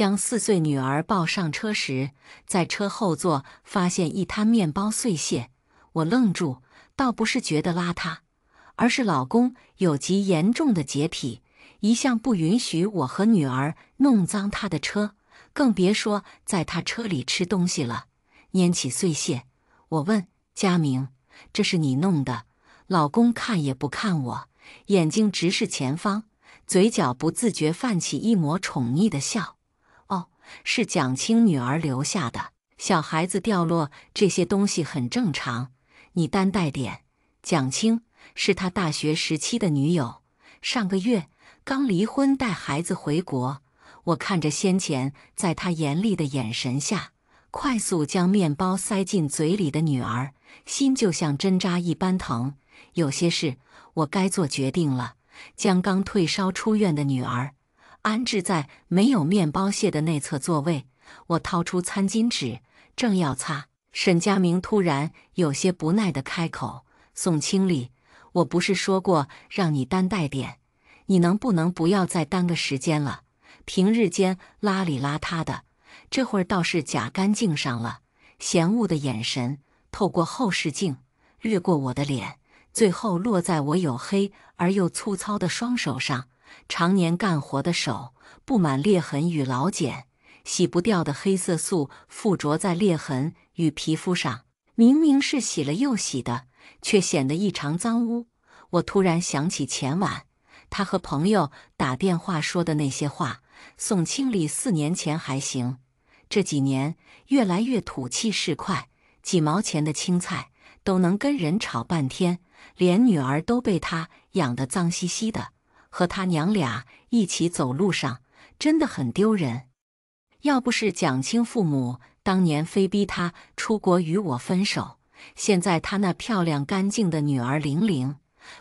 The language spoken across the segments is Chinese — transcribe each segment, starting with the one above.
将四岁女儿抱上车时，在车后座发现一滩面包碎屑，我愣住，倒不是觉得邋遢，而是老公有极严重的洁癖，一向不允许我和女儿弄脏他的车，更别说在他车里吃东西了。拈起碎屑，我问佳明：“这是你弄的？”老公看也不看我，眼睛直视前方，嘴角不自觉泛起一抹宠溺的笑。是蒋青女儿留下的，小孩子掉落这些东西很正常。你担待点。蒋青是他大学时期的女友，上个月刚离婚，带孩子回国。我看着先前在他严厉的眼神下，快速将面包塞进嘴里的女儿，心就像针扎一般疼。有些事我该做决定了，将刚退烧出院的女儿。安置在没有面包屑的内侧座位，我掏出餐巾纸，正要擦，沈佳明突然有些不耐地开口：“宋清丽，我不是说过让你担待点，你能不能不要再耽搁时间了？平日间邋里邋遢的，这会儿倒是假干净上了。”嫌恶的眼神透过后视镜掠过我的脸，最后落在我黝黑而又粗糙的双手上。常年干活的手布满裂痕与老茧，洗不掉的黑色素附着在裂痕与皮肤上。明明是洗了又洗的，却显得异常脏污。我突然想起前晚他和朋友打电话说的那些话。宋清丽四年前还行，这几年越来越土气市侩，几毛钱的青菜都能跟人吵半天，连女儿都被他养得脏兮兮的。和他娘俩一起走路上，真的很丢人。要不是蒋清父母当年非逼他出国与我分手，现在他那漂亮干净的女儿玲玲，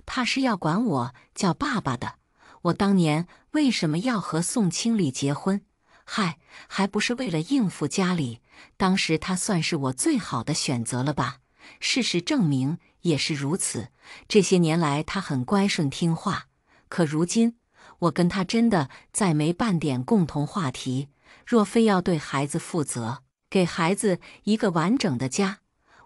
怕是要管我叫爸爸的。我当年为什么要和宋清丽结婚？嗨，还不是为了应付家里。当时他算是我最好的选择了吧？事实证明也是如此。这些年来，他很乖顺听话。可如今，我跟他真的再没半点共同话题。若非要对孩子负责，给孩子一个完整的家，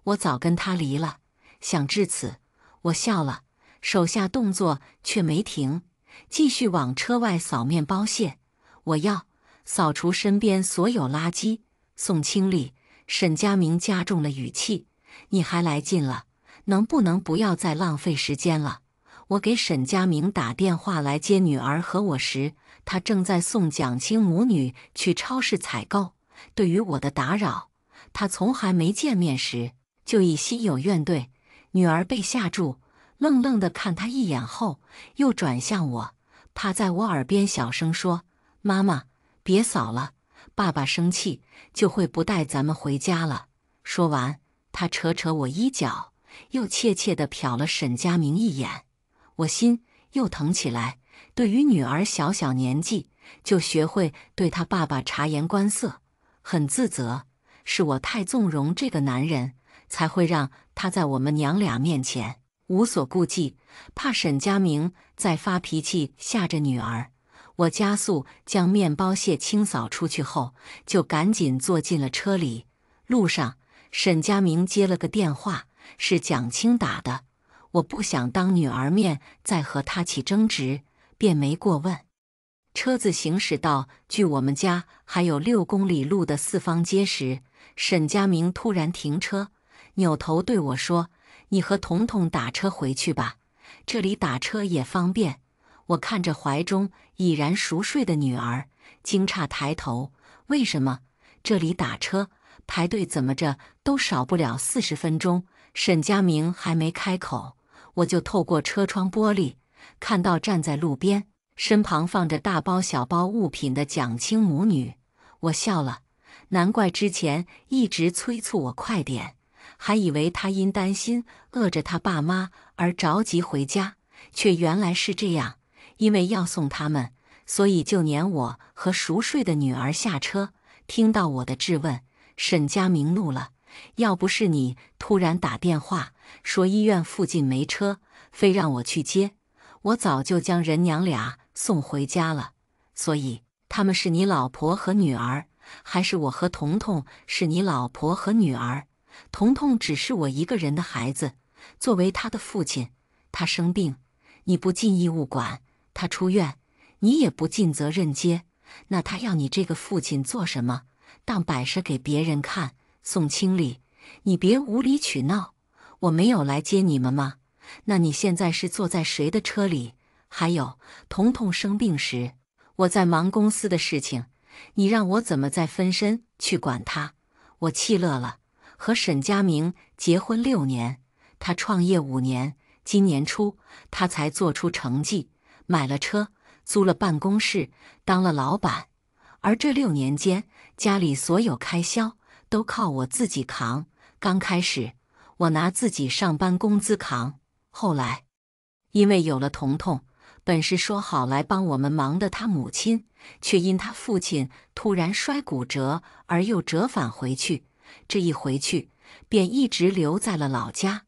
我早跟他离了。想至此，我笑了，手下动作却没停，继续往车外扫面包屑。我要扫除身边所有垃圾。宋清丽，沈佳明加重了语气：“你还来劲了？能不能不要再浪费时间了？”我给沈佳明打电话来接女儿和我时，他正在送蒋青母女去超市采购。对于我的打扰，他从还没见面时就已心有怨怼。女儿被吓住，愣愣地看他一眼后，又转向我，趴在我耳边小声说：“妈妈，别扫了，爸爸生气就会不带咱们回家了。”说完，他扯扯我衣角，又怯怯地瞟了沈佳明一眼。我心又疼起来。对于女儿小小年纪就学会对她爸爸察言观色，很自责。是我太纵容这个男人，才会让他在我们娘俩面前无所顾忌，怕沈佳明再发脾气吓着女儿。我加速将面包屑清扫出去后，就赶紧坐进了车里。路上，沈佳明接了个电话，是蒋青打的。我不想当女儿面再和他起争执，便没过问。车子行驶到距我们家还有六公里路的四方街时，沈佳明突然停车，扭头对我说：“你和彤彤打车回去吧，这里打车也方便。”我看着怀中已然熟睡的女儿，惊诧抬头：“为什么这里打车排队怎么着都少不了四十分钟？”沈佳明还没开口。我就透过车窗玻璃看到站在路边，身旁放着大包小包物品的蒋青母女，我笑了。难怪之前一直催促我快点，还以为他因担心饿着他爸妈而着急回家，却原来是这样。因为要送他们，所以就撵我和熟睡的女儿下车。听到我的质问，沈佳明怒了。要不是你突然打电话说医院附近没车，非让我去接，我早就将人娘俩送回家了。所以。他们是你老婆和女儿，还是我和彤彤是你老婆和女儿？彤彤只是我一个人的孩子，作为他的父亲，他生病，你不尽义务管；他出院，你也不尽责任接。那他要你这个父亲做什么？当摆设给别人看，宋清礼？你别无理取闹！我没有来接你们吗？那你现在是坐在谁的车里？还有，彤彤生病时，我在忙公司的事情，你让我怎么再分身去管他？我气乐了。和沈佳明结婚六年，他创业五年，今年初他才做出成绩，买了车，租了办公室，当了老板。而这六年间，家里所有开销都靠我自己扛。刚开始，我拿自己上班工资扛，后来，因为有了彤彤，本是说好来帮我们忙的他母亲，却因他父亲突然摔骨折而又折返回去。这一回去，便一直留在了老家，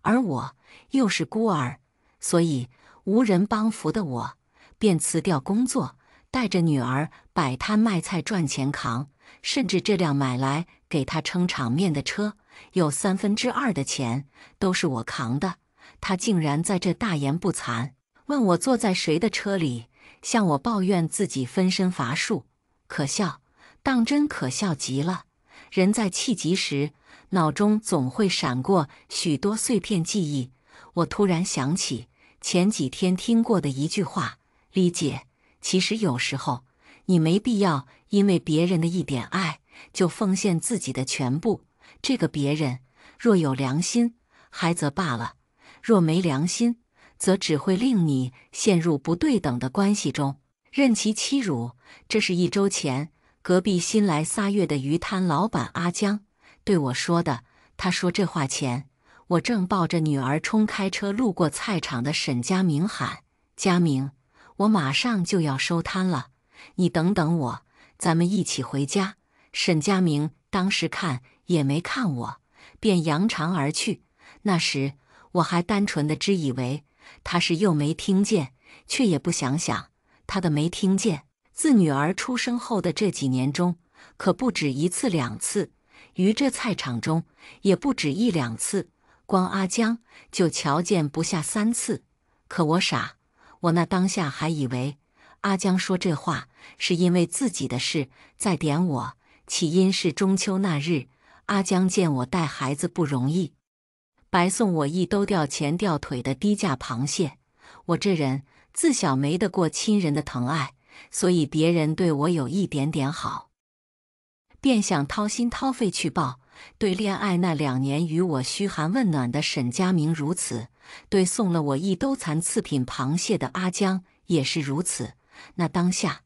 而我又是孤儿，所以无人帮扶的我，便辞掉工作，带着女儿摆摊卖菜赚钱扛。甚至这辆买来给他撑场面的车，有三分之二的钱都是我扛的。他竟然在这大言不惭，问我坐在谁的车里，向我抱怨自己分身乏术，可笑，当真可笑极了。人在气急时，脑中总会闪过许多碎片记忆。我突然想起前几天听过的一句话：“李姐，其实有时候你没必要因为别人的一点爱，就奉献自己的全部。这个别人若有良心，还则罢了；若没良心，则只会令你陷入不对等的关系中，任其欺辱。”这是一周前。隔壁新来仨月的鱼摊老板阿江对我说的。他说这话前，我正抱着女儿冲开车路过菜场的沈佳明喊：“佳明，我马上就要收摊了，你等等我，咱们一起回家。”沈佳明当时看也没看我，便扬长而去。那时我还单纯的只以为他是又没听见，却也不想想他的没听见。自女儿出生后的这几年中，可不止一次两次，于这菜场中也不止一两次，光阿江就瞧见不下三次。可我傻，我那当下还以为阿江说这话是因为自己的事在点我。起因是中秋那日，阿江见我带孩子不容易，白送我一兜掉钱掉腿的低价螃蟹。我这人自小没得过亲人的疼爱。所以别人对我有一点点好，便想掏心掏肺去报。对恋爱那两年与我嘘寒问暖的沈佳明如此，对送了我一兜残次品螃蟹的阿江也是如此。那当下，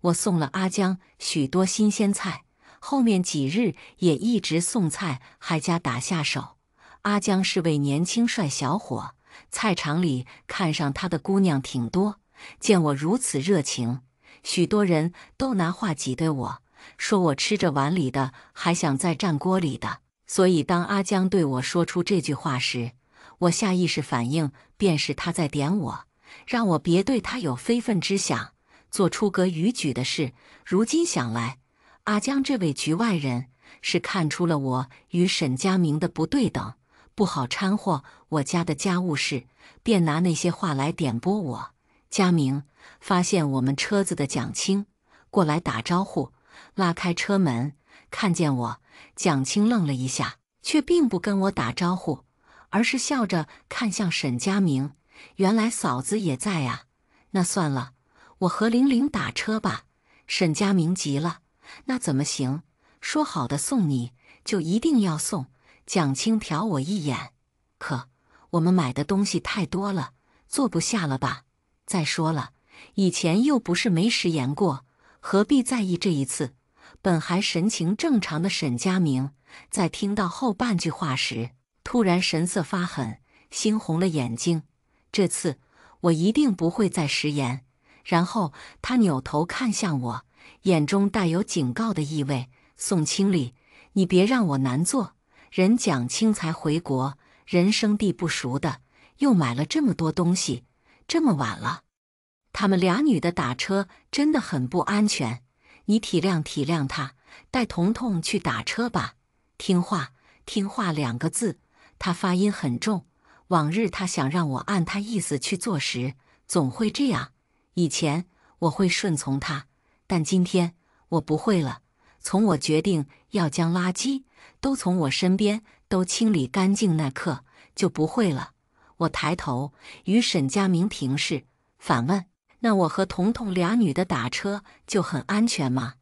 我送了阿江许多新鲜菜，后面几日也一直送菜，还加打下手。阿江是位年轻帅小伙，菜场里看上他的姑娘挺多。见我如此热情。许多人都拿话挤兑我，说我吃着碗里的还想再蘸锅里的。所以当阿江对我说出这句话时，我下意识反应便是他在点我，让我别对他有非分之想，做出格逾矩的事。如今想来，阿江这位局外人是看出了我与沈佳明的不对等，不好掺和我家的家务事，便拿那些话来点拨我。佳明。发现我们车子的蒋青过来打招呼，拉开车门，看见我，蒋青愣了一下，却并不跟我打招呼，而是笑着看向沈佳明。原来嫂子也在呀，那算了，我和玲玲打车吧。沈佳明急了，那怎么行？说好的送你就一定要送。蒋青瞟我一眼，可我们买的东西太多了，坐不下了吧？再说了。以前又不是没食言过，何必在意这一次？本还神情正常的沈佳明，在听到后半句话时，突然神色发狠，猩红了眼睛。这次我一定不会再食言。然后他扭头看向我，眼中带有警告的意味：“宋清礼，你别让我难做。人蒋清才回国，人生地不熟的，又买了这么多东西，这么晚了。”他们俩女的打车真的很不安全，你体谅体谅她，带彤彤去打车吧。听话，听话两个字，他发音很重。往日他想让我按他意思去做时，总会这样。以前我会顺从他，但今天我不会了。从我决定要将垃圾都从我身边都清理干净那刻，就不会了。我抬头与沈佳明平视，反问：“那我和彤彤俩女的打车就很安全吗？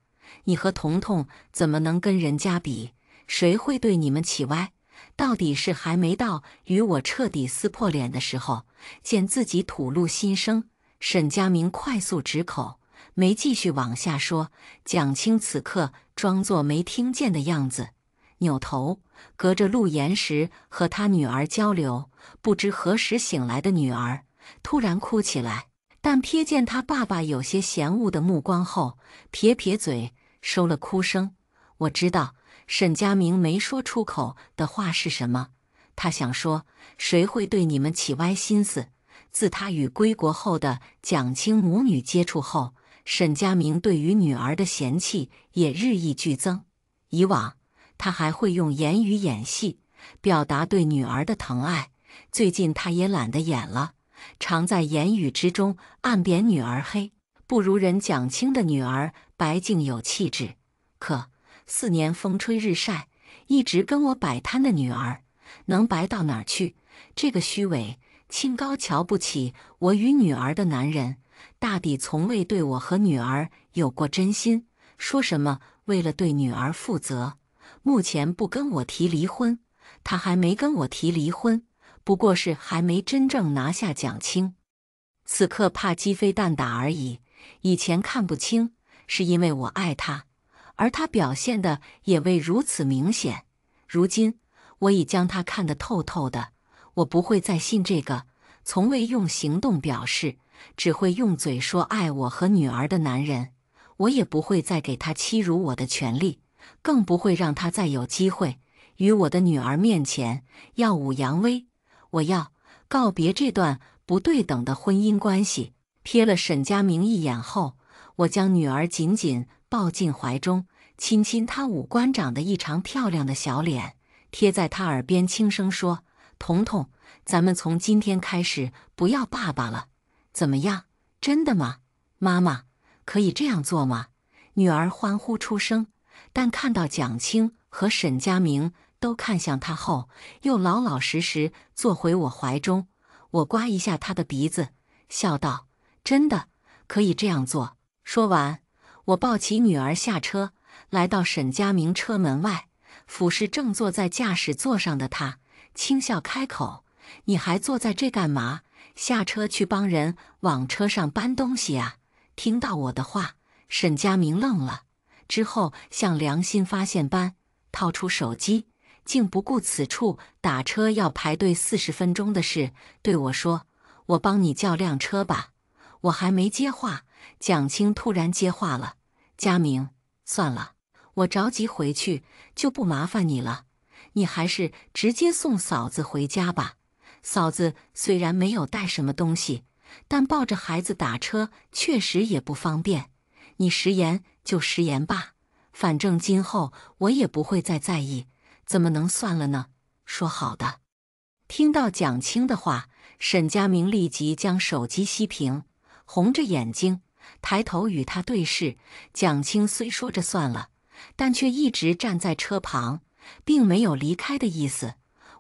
你和彤彤怎么能跟人家比？谁会对你们起歪？”到底是还没到与我彻底撕破脸的时候，见自己吐露心声。沈佳明快速止口，没继续往下说。蒋青此刻装作没听见的样子，扭头隔着路岩石和他女儿交流。不知何时醒来的女儿突然哭起来，但瞥见他爸爸有些嫌恶的目光后，撇撇嘴，收了哭声。我知道。沈佳明没说出口的话是什么？他想说：“谁会对你们起歪心思？”自他与归国后的蒋青母女接触后，沈佳明对于女儿的嫌弃也日益剧增。以往他还会用言语演戏，表达对女儿的疼爱，最近他也懒得演了，常在言语之中暗贬女儿黑，不如人蒋青的女儿白净有气质。可。四年风吹日晒，一直跟我摆摊的女儿，能白到哪儿去？这个虚伪、清高、瞧不起我与女儿的男人，大抵从未对我和女儿有过真心。说什么为了对女儿负责，目前不跟我提离婚，他还没跟我提离婚，不过是还没真正拿下蒋清，此刻怕鸡飞蛋打而已。以前看不清，是因为我爱他。而他表现的也未如此明显。如今我已将他看得透透的，我不会再信这个从未用行动表示，只会用嘴说爱我和女儿的男人。我也不会再给他欺辱我的权利，更不会让他再有机会与我的女儿面前耀武扬威。我要告别这段不对等的婚姻关系。瞥了沈佳明一眼后，我将女儿紧紧。抱进怀中，亲亲她五官长得异常漂亮的小脸，贴在他耳边轻声说：“彤彤，咱们从今天开始不要爸爸了，怎么样？真的吗？妈妈可以这样做吗？”女儿欢呼出声，但看到蒋青和沈佳明都看向她后，又老老实实坐回我怀中。我刮一下他的鼻子，笑道：“真的可以这样做。”说完。我抱起女儿下车，来到沈佳明车门外，俯视正坐在驾驶座上的他，轻笑开口：“你还坐在这干嘛？下车去帮人往车上搬东西啊！”听到我的话，沈佳明愣了，之后像良心发现般掏出手机，竟不顾此处打车要排队四十分钟的事，对我说：“我帮你叫辆车吧。”我还没接话。蒋青突然接话了：“佳明，算了，我着急回去，就不麻烦你了。你还是直接送嫂子回家吧。嫂子虽然没有带什么东西，但抱着孩子打车确实也不方便。你食言就食言吧，反正今后我也不会再在意，怎么能算了呢？说好的。”听到蒋青的话，沈佳明立即将手机熄屏，红着眼睛。抬头与他对视，蒋青虽说着算了，但却一直站在车旁，并没有离开的意思。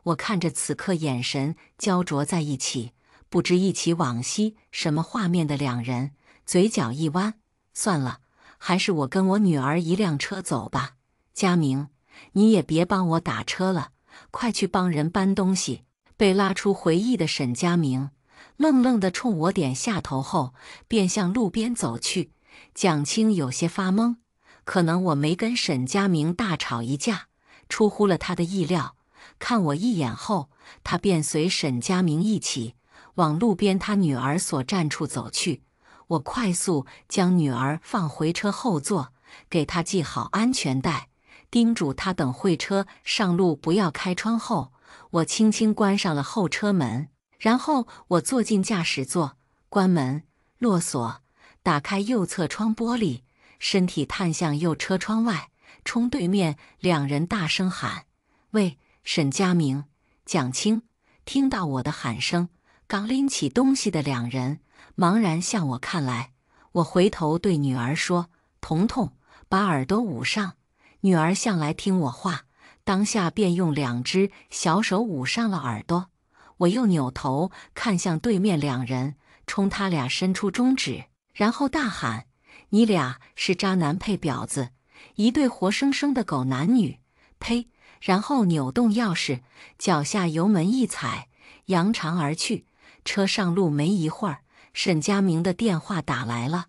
我看着此刻眼神焦灼在一起，不知一起往昔什么画面的两人，嘴角一弯，算了，还是我跟我女儿一辆车走吧。佳明，你也别帮我打车了，快去帮人搬东西。被拉出回忆的沈佳明。愣愣地冲我点下头后，便向路边走去。蒋青有些发懵，可能我没跟沈佳明大吵一架，出乎了他的意料。看我一眼后，他便随沈佳明一起往路边他女儿所站处走去。我快速将女儿放回车后座，给她系好安全带，叮嘱她等会车上路不要开窗后，我轻轻关上了后车门。然后我坐进驾驶座，关门，落锁，打开右侧窗玻璃，身体探向右车窗外，冲对面两人大声喊：“喂，沈佳明，蒋青！”听到我的喊声，刚拎起东西的两人茫然向我看来。我回头对女儿说：“彤彤，把耳朵捂上。”女儿向来听我话，当下便用两只小手捂上了耳朵。我又扭头看向对面两人，冲他俩伸出中指，然后大喊：“你俩是渣男配婊子，一对活生生的狗男女！”呸！然后扭动钥匙，脚下油门一踩，扬长而去。车上路没一会儿，沈佳明的电话打来了。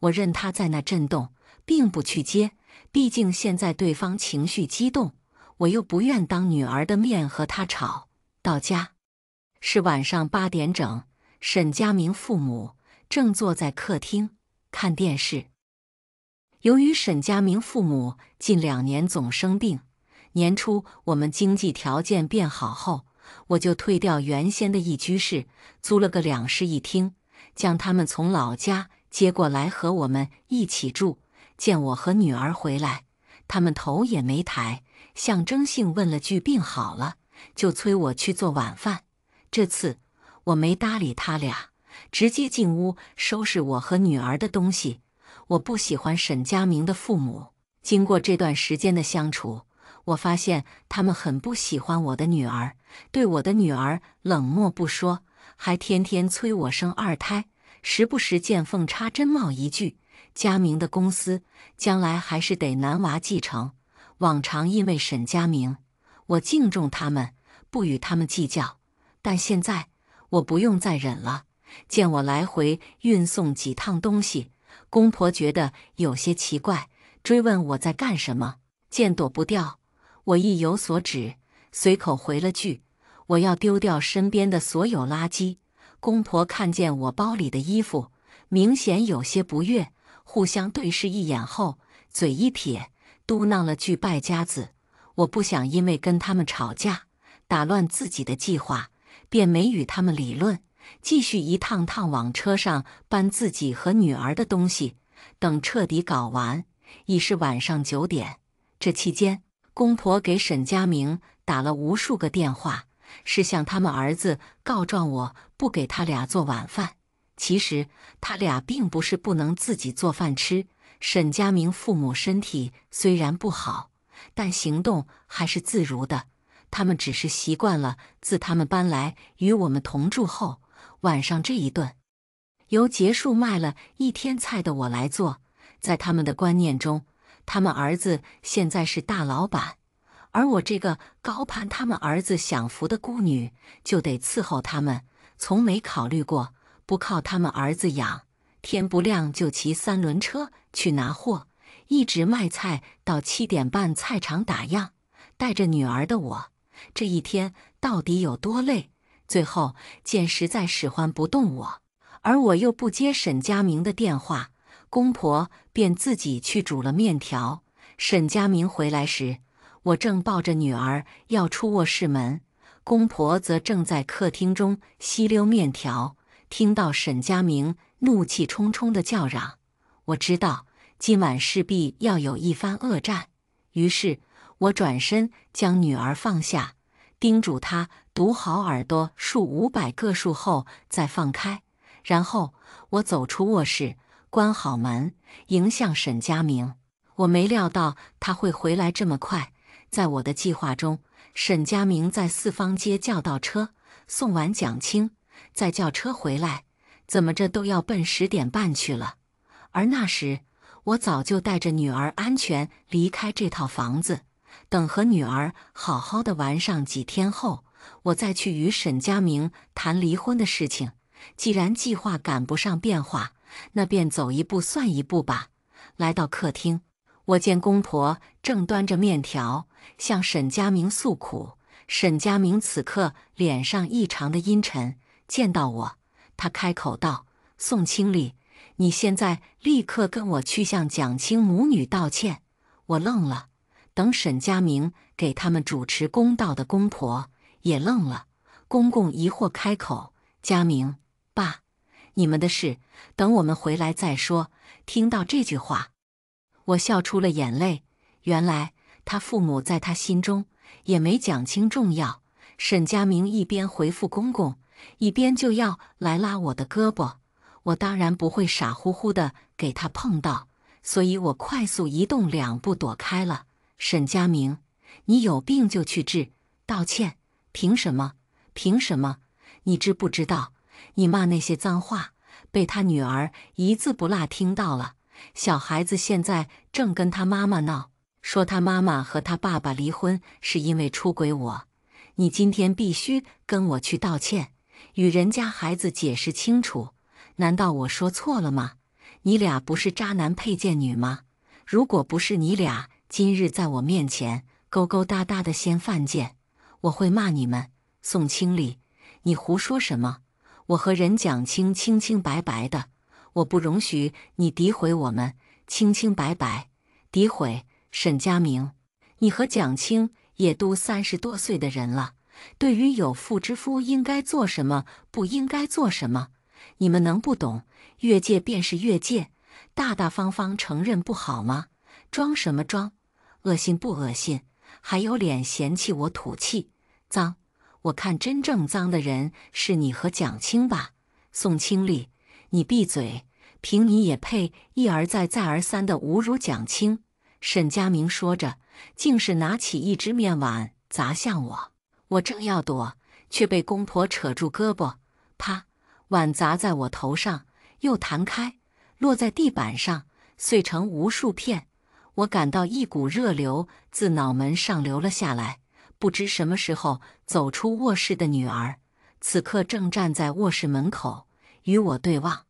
我任他在那震动，并不去接，毕竟现在对方情绪激动，我又不愿当女儿的面和他吵。到家。是晚上八点整，沈佳明父母正坐在客厅看电视。由于沈佳明父母近两年总生病，年初我们经济条件变好后，我就退掉原先的一居室，租了个两室一厅，将他们从老家接过来和我们一起住。见我和女儿回来，他们头也没抬，象征性问了句“病好了”，就催我去做晚饭。这次我没搭理他俩，直接进屋收拾我和女儿的东西。我不喜欢沈佳明的父母。经过这段时间的相处，我发现他们很不喜欢我的女儿，对我的女儿冷漠不说，还天天催我生二胎，时不时见缝插针冒一句：“佳明的公司将来还是得男娃继承。”往常因为沈佳明，我敬重他们，不与他们计较。但现在我不用再忍了。见我来回运送几趟东西，公婆觉得有些奇怪，追问我在干什么。见躲不掉，我意有所指，随口回了句：“我要丢掉身边的所有垃圾。”公婆看见我包里的衣服，明显有些不悦，互相对视一眼后，嘴一撇，嘟囔了句“败家子”。我不想因为跟他们吵架，打乱自己的计划。便没与他们理论，继续一趟趟往车上搬自己和女儿的东西。等彻底搞完，已是晚上九点。这期间，公婆给沈佳明打了无数个电话，是向他们儿子告状我不给他俩做晚饭。其实他俩并不是不能自己做饭吃。沈佳明父母身体虽然不好，但行动还是自如的。他们只是习惯了，自他们搬来与我们同住后，晚上这一顿由结束卖了一天菜的我来做。在他们的观念中，他们儿子现在是大老板，而我这个高攀他们儿子享福的孤女就得伺候他们，从没考虑过不靠他们儿子养。天不亮就骑三轮车去拿货，一直卖菜到七点半，菜场打烊。带着女儿的我。这一天到底有多累？最后见实在使唤不动我，而我又不接沈佳明的电话，公婆便自己去煮了面条。沈佳明回来时，我正抱着女儿要出卧室门，公婆则正在客厅中吸溜面条。听到沈佳明怒气冲冲的叫嚷，我知道今晚势必要有一番恶战，于是。我转身将女儿放下，叮嘱她堵好耳朵数五百个数后再放开。然后我走出卧室，关好门，迎向沈佳明。我没料到他会回来这么快。在我的计划中，沈佳明在四方街叫到车，送完蒋青，再叫车回来，怎么着都要奔十点半去了。而那时，我早就带着女儿安全离开这套房子。等和女儿好好的玩上几天后，我再去与沈佳明谈离婚的事情。既然计划赶不上变化，那便走一步算一步吧。来到客厅，我见公婆正端着面条向沈佳明诉苦。沈佳明此刻脸上异常的阴沉，见到我，他开口道：“宋清丽，你现在立刻跟我去向蒋青母女道歉。”我愣了。等沈佳明给他们主持公道的公婆也愣了。公公疑惑开口：“佳明爸，你们的事等我们回来再说。听到这句话，我笑出了眼泪。原来他父母在他心中也没蒋清重要。沈佳明一边回复公公，一边就要来拉我的胳膊。我当然不会傻乎乎的给他碰到，所以我快速移动两步躲开了。沈佳明，你有病就去治，道歉？凭什么？凭什么？你知不知道？你骂那些脏话，被他女儿一字不落听到了。小孩子现在正跟他妈妈闹，说他妈妈和他爸爸离婚是因为出轨我。你今天必须跟我去道歉，与人家孩子解释清楚。难道我说错了吗？你俩不是渣男配贱女吗？如果不是你俩今日在我面前勾勾搭搭的先犯贱，我会骂你们。宋清丽，你胡说什么？我和人讲清清清白白的，我不容许你诋毁我们。清清白白，诋毁沈佳明，你和蒋清也都三十多岁的人了，对于有妇之夫应该做什么，不应该做什么。你们能不懂？越界便是越界，大大方方承认不好吗？装什么装？恶心不恶心？还有脸嫌弃我土气、脏？我看真正脏的人是你和蒋清吧？宋清丽，你闭嘴！凭你也配一而再、再而三的侮辱蒋清？沈佳明说着，竟是拿起一只面碗砸向我。我正要躲，却被公婆扯住胳膊，啪！碗砸在我头上，又弹开，落在地板上，碎成无数片。我感到一股热流自脑门上流了下来。不知什么时候走出卧室的女儿，此刻正站在卧室门口与我对望。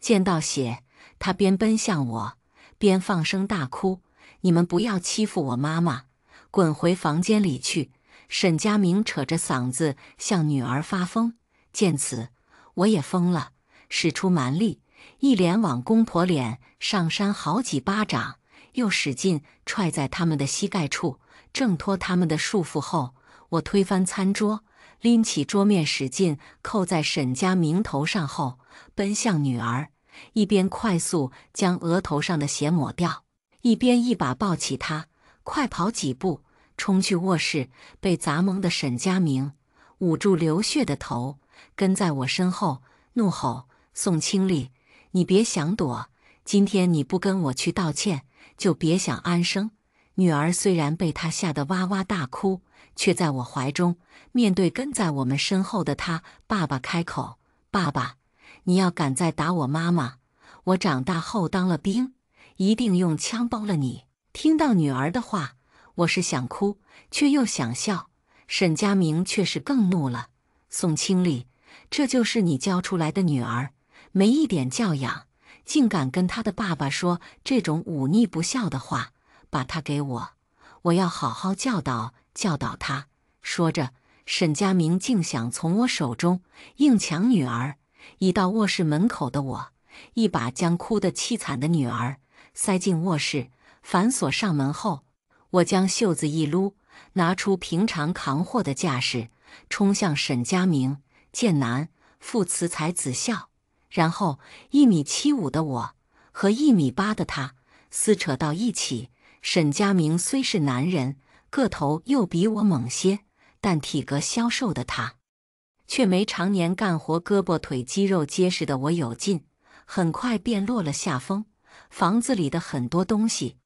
见到血，她边奔向我，边放声大哭：“你们不要欺负我妈妈，滚回房间里去！”沈佳明扯着嗓子向女儿发疯。见此。我也疯了，使出蛮力，一连往公婆脸上扇好几巴掌，又使劲踹在他们的膝盖处，挣脱他们的束缚后，我推翻餐桌，拎起桌面使劲扣在沈家明头上后，奔向女儿，一边快速将额头上的血抹掉，一边一把抱起她，快跑几步冲去卧室，被砸懵的沈佳明捂住流血的头。跟在我身后，怒吼：“宋清丽，你别想躲！今天你不跟我去道歉，就别想安生。”女儿虽然被他吓得哇哇大哭，却在我怀中，面对跟在我们身后的他爸爸开口：“爸爸，你要敢再打我妈妈，我长大后当了兵，一定用枪包了你！”听到女儿的话，我是想哭，却又想笑。沈佳明却是更怒了：“宋清丽。”这就是你教出来的女儿，没一点教养，竟敢跟她的爸爸说这种忤逆不孝的话！把他给我，我要好好教导教导他。说着，沈佳明竟想从我手中硬抢女儿。已到卧室门口的我，一把将哭得凄惨的女儿塞进卧室，反锁上门后，我将袖子一撸，拿出平常扛货的架势，冲向沈佳明。剑南父慈才子孝，然后一米七五的我和一米八的他撕扯到一起。沈佳明虽是男人，个头又比我猛些，但体格消瘦的他，却没常年干活，胳膊腿肌肉结实的我有劲，很快便落了下风。房子里的很多东西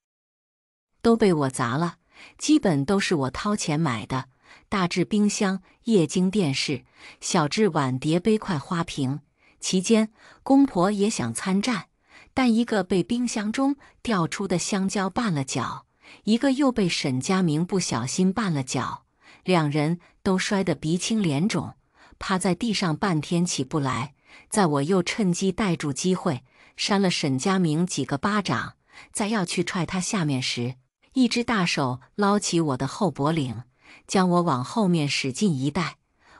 都被我砸了，基本都是我掏钱买的。大至冰箱、液晶电视，小至碗碟、杯筷、花瓶。期间，公婆也想参战，但一个被冰箱中掉出的香蕉绊了脚，一个又被沈佳明不小心绊了脚，两人都摔得鼻青脸肿，趴在地上半天起不来。在我又趁机逮住机会扇了沈佳明几个巴掌，在要去踹他下面时，一只大手捞起我的后脖领。将我往后面使劲一带，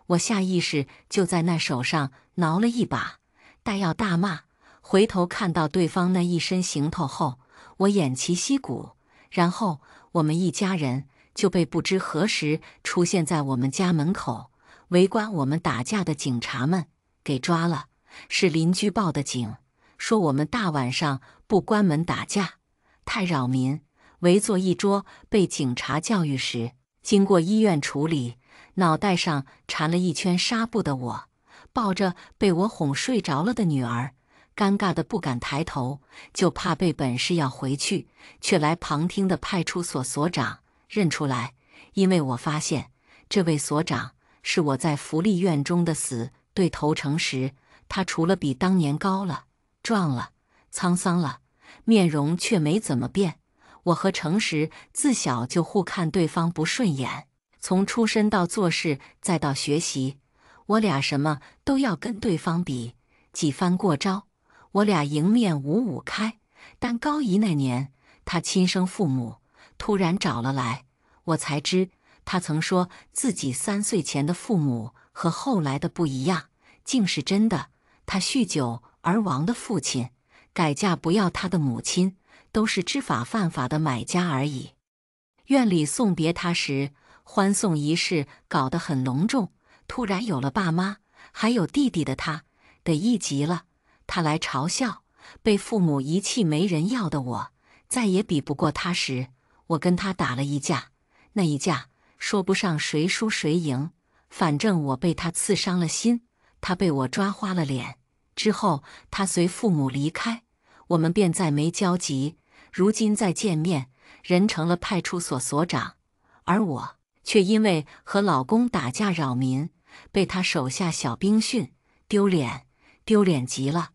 我下意识就在那手上挠了一把，待要大骂，回头看到对方那一身行头后，我偃旗息鼓，然后我们一家人就被不知何时出现在我们家门口、围观我们打架的警察们给抓了。是邻居报的警，说我们大晚上不关门打架，太扰民。围坐一桌被警察教育时，经过医院处理，脑袋上缠了一圈纱布的我，抱着被我哄睡着了的女儿，尴尬的不敢抬头，就怕被本市要回去却来旁听的派出所所长认出来，因为我发现这位所长是我在福利院中的死对头城时，他除了比当年高了、壮了、沧桑了，面容却没怎么变。我和诚实自小就互看对方不顺眼，从出身到做事再到学习，我俩什么都要跟对方比。几番过招，我俩迎面五五开。但高一那年，他亲生父母突然找了来，我才知他曾说自己三岁前的父母和后来的不一样，竟是真的。他酗酒而亡的父亲，改嫁不要他的母亲。都是知法犯法的买家而已。院里送别他时，欢送仪式搞得很隆重。突然有了爸妈，还有弟弟的他，得意极了。他来嘲笑被父母遗弃没人要的我，再也比不过他时，我跟他打了一架。那一架说不上谁输谁赢，反正我被他刺伤了心，他被我抓花了脸。之后他随父母离开，我们便再没交集。如今再见面，人成了派出所所长，而我却因为和老公打架扰民，被他手下小兵训，丢脸，丢脸极了。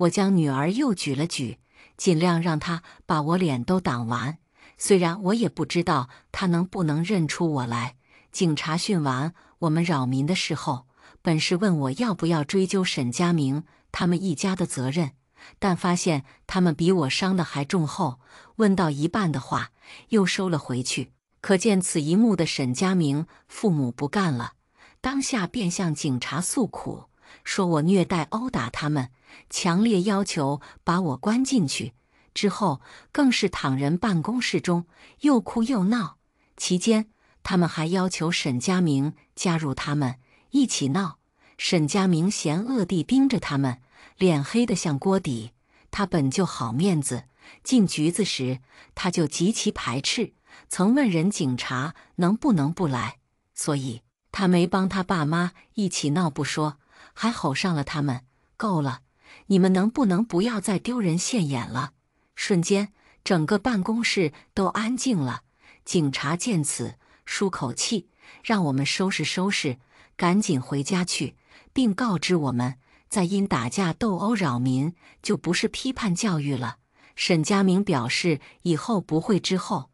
我将女儿又举了举，尽量让她把我脸都挡完。虽然我也不知道她能不能认出我来。警察训完我们扰民的事后，本是问我要不要追究沈家明他们一家的责任。但发现他们比我伤的还重后，问到一半的话又收了回去。可见此一幕的沈家明父母不干了，当下便向警察诉苦，说我虐待殴打他们，强烈要求把我关进去。之后更是躺人办公室中，又哭又闹。期间他们还要求沈佳明加入他们一起闹。沈佳明嫌恶地盯着他们。脸黑得像锅底，他本就好面子，进局子时他就极其排斥，曾问人警察能不能不来，所以他没帮他爸妈一起闹不说，还吼上了他们：“够了，你们能不能不要再丢人现眼了？”瞬间，整个办公室都安静了。警察见此，舒口气，让我们收拾收拾，赶紧回家去，并告知我们。再因打架斗殴扰民，就不是批判教育了。沈佳明表示以后不会，之后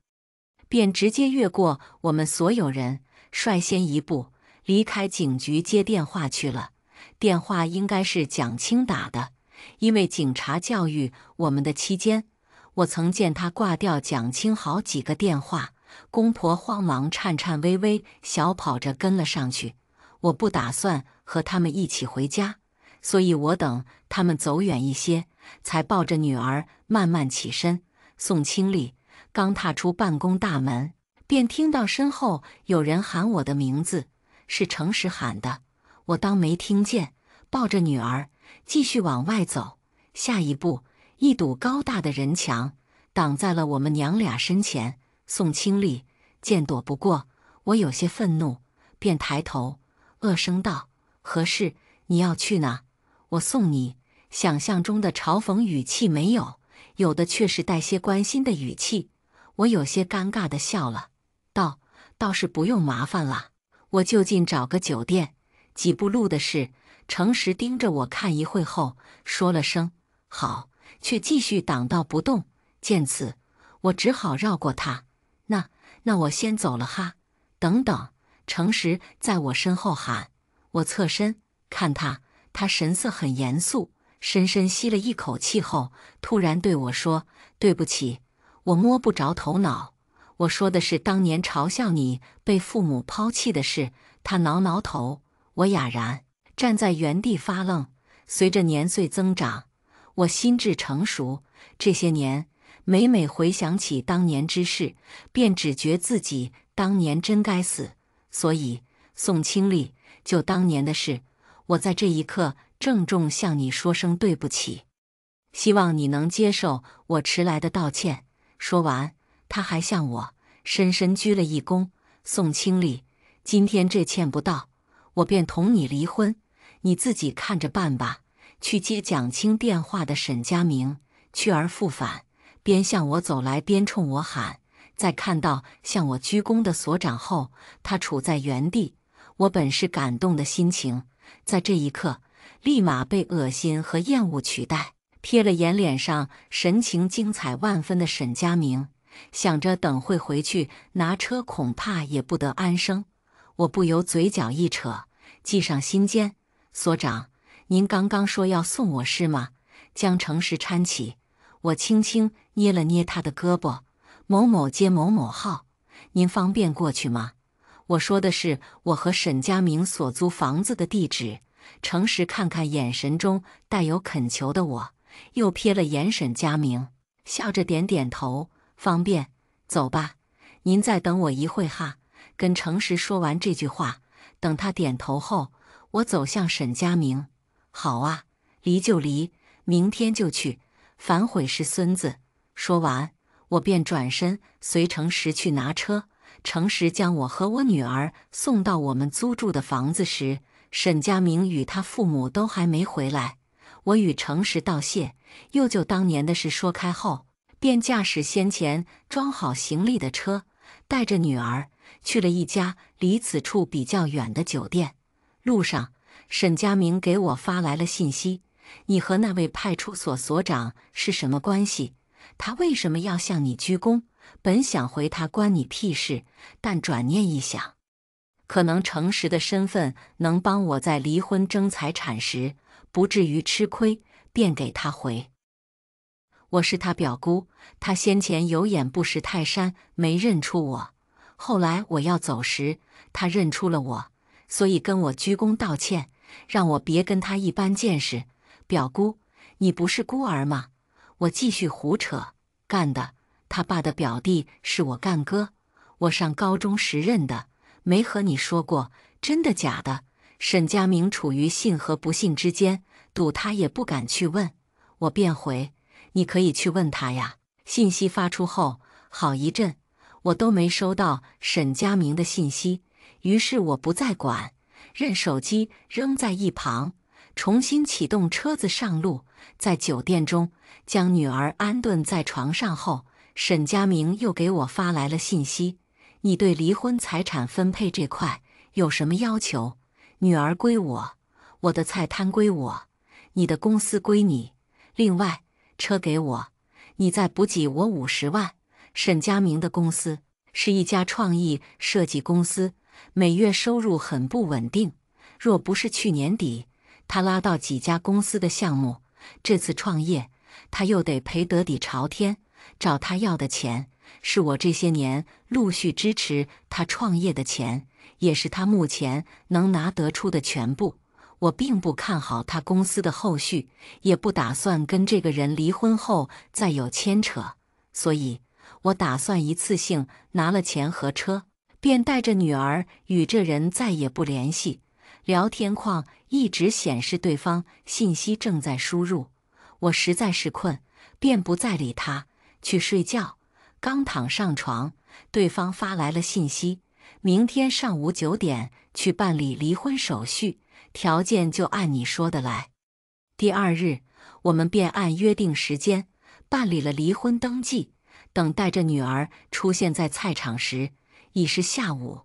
便直接越过我们所有人，率先一步离开警局接电话去了。电话应该是蒋青打的，因为警察教育我们的期间，我曾见他挂掉蒋青好几个电话。公婆慌忙颤颤巍巍小跑着跟了上去。我不打算和他们一起回家。所以我等他们走远一些，才抱着女儿慢慢起身。宋清丽刚踏出办公大门，便听到身后有人喊我的名字，是诚实喊的。我当没听见，抱着女儿继续往外走。下一步，一堵高大的人墙挡在了我们娘俩身前。宋清丽见躲不过，我有些愤怒，便抬头恶声道：“何事？你要去哪？”我送你，想象中的嘲讽语气没有，有的却是带些关心的语气。我有些尴尬的笑了，道：“倒是不用麻烦了，我就近找个酒店。”几步路的事，诚实盯着我看一会后，说了声“好”，却继续挡道不动。见此，我只好绕过他。那那我先走了哈。等等，诚实在我身后喊。我侧身看他。他神色很严肃，深深吸了一口气后，突然对我说：“对不起，我摸不着头脑。我说的是当年嘲笑你被父母抛弃的事。”他挠挠头，我哑然站在原地发愣。随着年岁增长，我心智成熟，这些年每每回想起当年之事，便只觉自己当年真该死。所以，宋清丽，就当年的事。我在这一刻郑重向你说声对不起，希望你能接受我迟来的道歉。”说完，他还向我深深鞠了一躬。宋清丽，今天这欠不到，我便同你离婚，你自己看着办吧。去接蒋清电话的沈佳明去而复返，边向我走来边冲我喊。在看到向我鞠躬的所长后，他处在原地。我本是感动的心情，在这一刻立马被恶心和厌恶取代。瞥了眼脸上神情精彩万分的沈佳明。想着等会回去拿车，恐怕也不得安生。我不由嘴角一扯，计上心间。所长，您刚刚说要送我是吗？将诚实搀起，我轻轻捏了捏他的胳膊。某某街某某号，您方便过去吗？我说的是我和沈佳明所租房子的地址。诚实看看眼神中带有恳求的我，又瞥了眼沈佳明，笑着点点头。方便，走吧。您再等我一会哈。跟诚实说完这句话，等他点头后，我走向沈佳明。好啊，离就离，明天就去，反悔是孙子。说完，我便转身随诚实去拿车。诚实将我和我女儿送到我们租住的房子时，沈佳明与他父母都还没回来。我与诚实道谢，又就当年的事说开后。便驾驶先前装好行李的车，带着女儿去了一家离此处比较远的酒店。路上，沈佳明给我发来了信息：“你和那位派出所所长是什么关系？他为什么要向你鞠躬？”本想回他关你屁事，但转念一想，可能诚实的身份能帮我在离婚争财产时不至于吃亏，便给他回。我是他表姑，他先前有眼不识泰山，没认出我。后来我要走时，他认出了我，所以跟我鞠躬道歉，让我别跟他一般见识。表姑，你不是孤儿吗？我继续胡扯，干的。他爸的表弟是我干哥，我上高中时认的，没和你说过，真的假的？沈佳明处于信和不信之间，赌他也不敢去问，我便回。你可以去问他呀。信息发出后，好一阵我都没收到沈佳明的信息，于是我不再管，任手机扔在一旁，重新启动车子上路。在酒店中将女儿安顿在床上后，沈佳明又给我发来了信息：“你对离婚财产分配这块有什么要求？女儿归我，我的菜摊归我，你的公司归你。另外。”车给我，你再补给我五十万。沈佳明的公司是一家创意设计公司，每月收入很不稳定。若不是去年底他拉到几家公司的项目，这次创业他又得赔得底朝天。找他要的钱，是我这些年陆续支持他创业的钱，也是他目前能拿得出的全部。我并不看好他公司的后续，也不打算跟这个人离婚后再有牵扯，所以我打算一次性拿了钱和车，便带着女儿与这人再也不联系。聊天框一直显示对方信息正在输入，我实在是困，便不再理他，去睡觉。刚躺上床，对方发来了信息：明天上午九点去办理离婚手续。条件就按你说的来。第二日，我们便按约定时间办理了离婚登记。等带着女儿出现在菜场时，已是下午。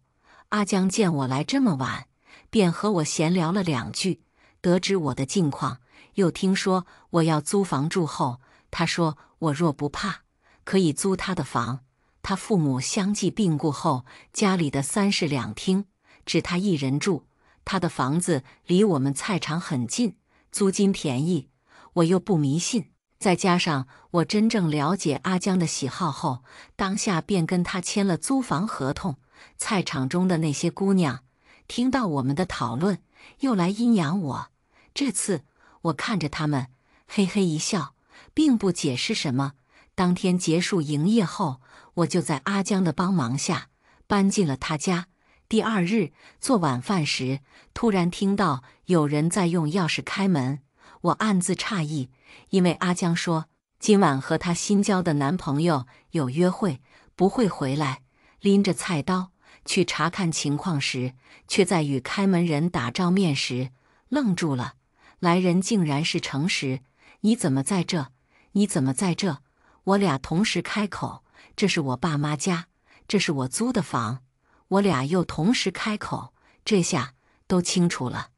阿江见我来这么晚，便和我闲聊了两句，得知我的近况，又听说我要租房住后，他说我若不怕，可以租他的房。他父母相继病故后，家里的三室两厅只他一人住。他的房子离我们菜场很近，租金便宜。我又不迷信，再加上我真正了解阿江的喜好后，当下便跟他签了租房合同。菜场中的那些姑娘听到我们的讨论，又来阴阳我。这次我看着他们，嘿嘿一笑，并不解释什么。当天结束营业后，我就在阿江的帮忙下搬进了他家。第二日做晚饭时，突然听到有人在用钥匙开门，我暗自诧异，因为阿江说今晚和她新交的男朋友有约会，不会回来。拎着菜刀去查看情况时，却在与开门人打照面时愣住了。来人竟然是诚实，你怎么在这？你怎么在这？我俩同时开口：“这是我爸妈家，这是我租的房。”我俩又同时开口，这下都清楚了。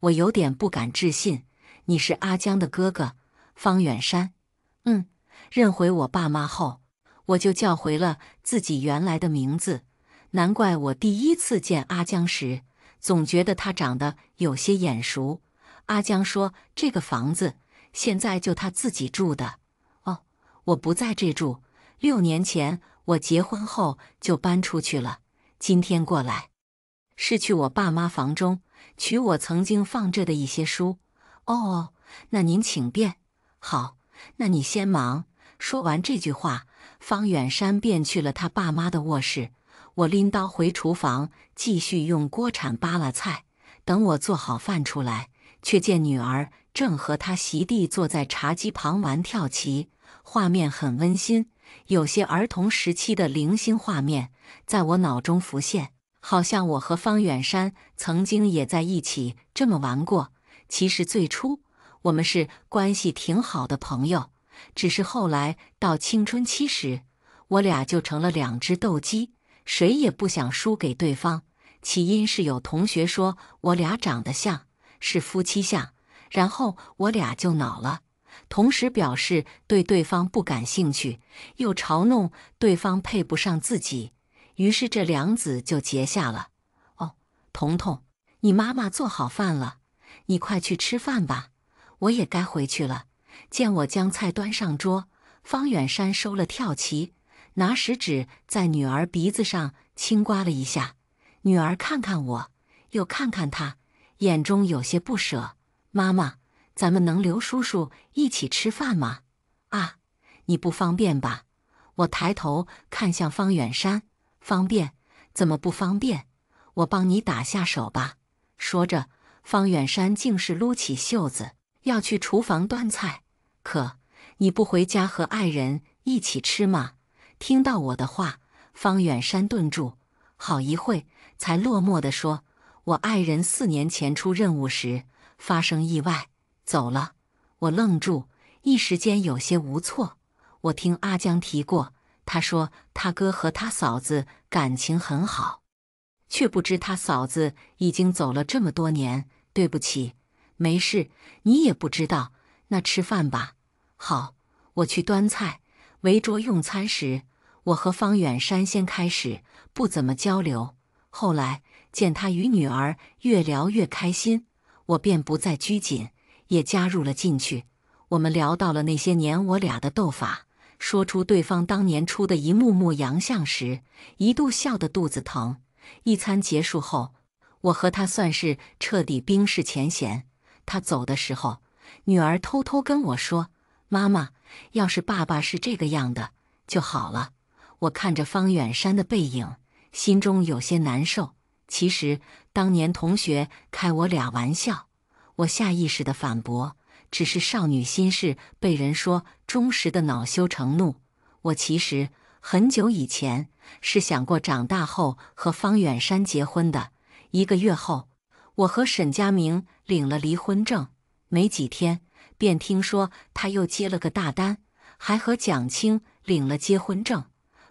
我有点不敢置信：“你是阿江的哥哥，方远山？”嗯，认回我爸妈后，我就叫回了自己原来的名字。难怪我第一次见阿江时，总觉得他长得有些眼熟。阿江说：“这个房子现在就他自己住的。”哦，我不在这住。六年前我结婚后就搬出去了。今天过来，是去我爸妈房中取我曾经放着的一些书。哦，那您请便。好，那你先忙。说完这句话，方远山便去了他爸妈的卧室。我拎刀回厨房，继续用锅铲扒拉菜。等我做好饭出来。却见女儿正和他席地坐在茶几旁玩跳棋，画面很温馨，有些儿童时期的零星画面在我脑中浮现，好像我和方远山曾经也在一起这么玩过。其实最初我们是关系挺好的朋友，只是后来到青春期时，我俩就成了两只斗鸡，谁也不想输给对方。起因是有同学说我俩长得像。是夫妻相，然后我俩就恼了，同时表示对对方不感兴趣，又嘲弄对方配不上自己，于是这梁子就结下了。哦，彤彤，你妈妈做好饭了，你快去吃饭吧，我也该回去了。见我将菜端上桌，方远山收了跳棋，拿食指在女儿鼻子上轻刮了一下，女儿看看我，又看看他。眼中有些不舍，妈妈，咱们能留叔叔一起吃饭吗？啊，你不方便吧？我抬头看向方远山，方便？怎么不方便？我帮你打下手吧。说着，方远山竟是撸起袖子要去厨房端菜。可你不回家和爱人一起吃吗？听到我的话，方远山顿住，好一会才落寞地说。我爱人四年前出任务时发生意外走了，我愣住，一时间有些无措。我听阿江提过，他说他哥和他嫂子感情很好，却不知他嫂子已经走了这么多年。对不起，没事，你也不知道。那吃饭吧。好，我去端菜。围桌用餐时，我和方远山先开始不怎么交流，后来。见他与女儿越聊越开心，我便不再拘谨，也加入了进去。我们聊到了那些年我俩的斗法，说出对方当年出的一幕幕洋相时，一度笑得肚子疼。一餐结束后，我和他算是彻底冰释前嫌。他走的时候，女儿偷偷跟我说：“妈妈，要是爸爸是这个样的就好了。”我看着方远山的背影，心中有些难受。其实当年同学开我俩玩笑，我下意识的反驳，只是少女心事被人说忠实的恼羞成怒。我其实很久以前是想过长大后和方远山结婚的。一个月后，我和沈佳明领了离婚证，没几天便听说他又接了个大单，还和蒋青领了结婚证，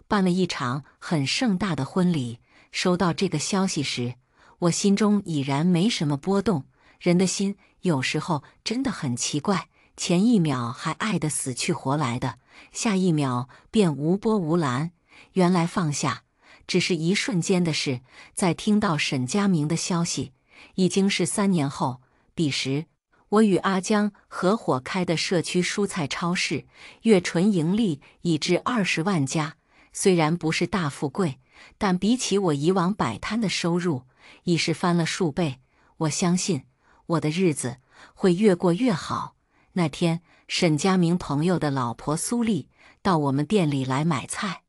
办了一场很盛大的婚礼。收到这个消息时，我心中已然没什么波动。人的心有时候真的很奇怪，前一秒还爱得死去活来的，下一秒便无波无澜。原来放下只是一瞬间的事。在听到沈佳明的消息，已经是三年后。彼时，我与阿江合伙开的社区蔬菜超市，月纯盈利已至二十万加。虽然不是大富贵。但比起我以往摆摊的收入，已是翻了数倍。我相信我的日子会越过越好。那天，沈佳明朋友的老婆苏丽到我们店里来买菜，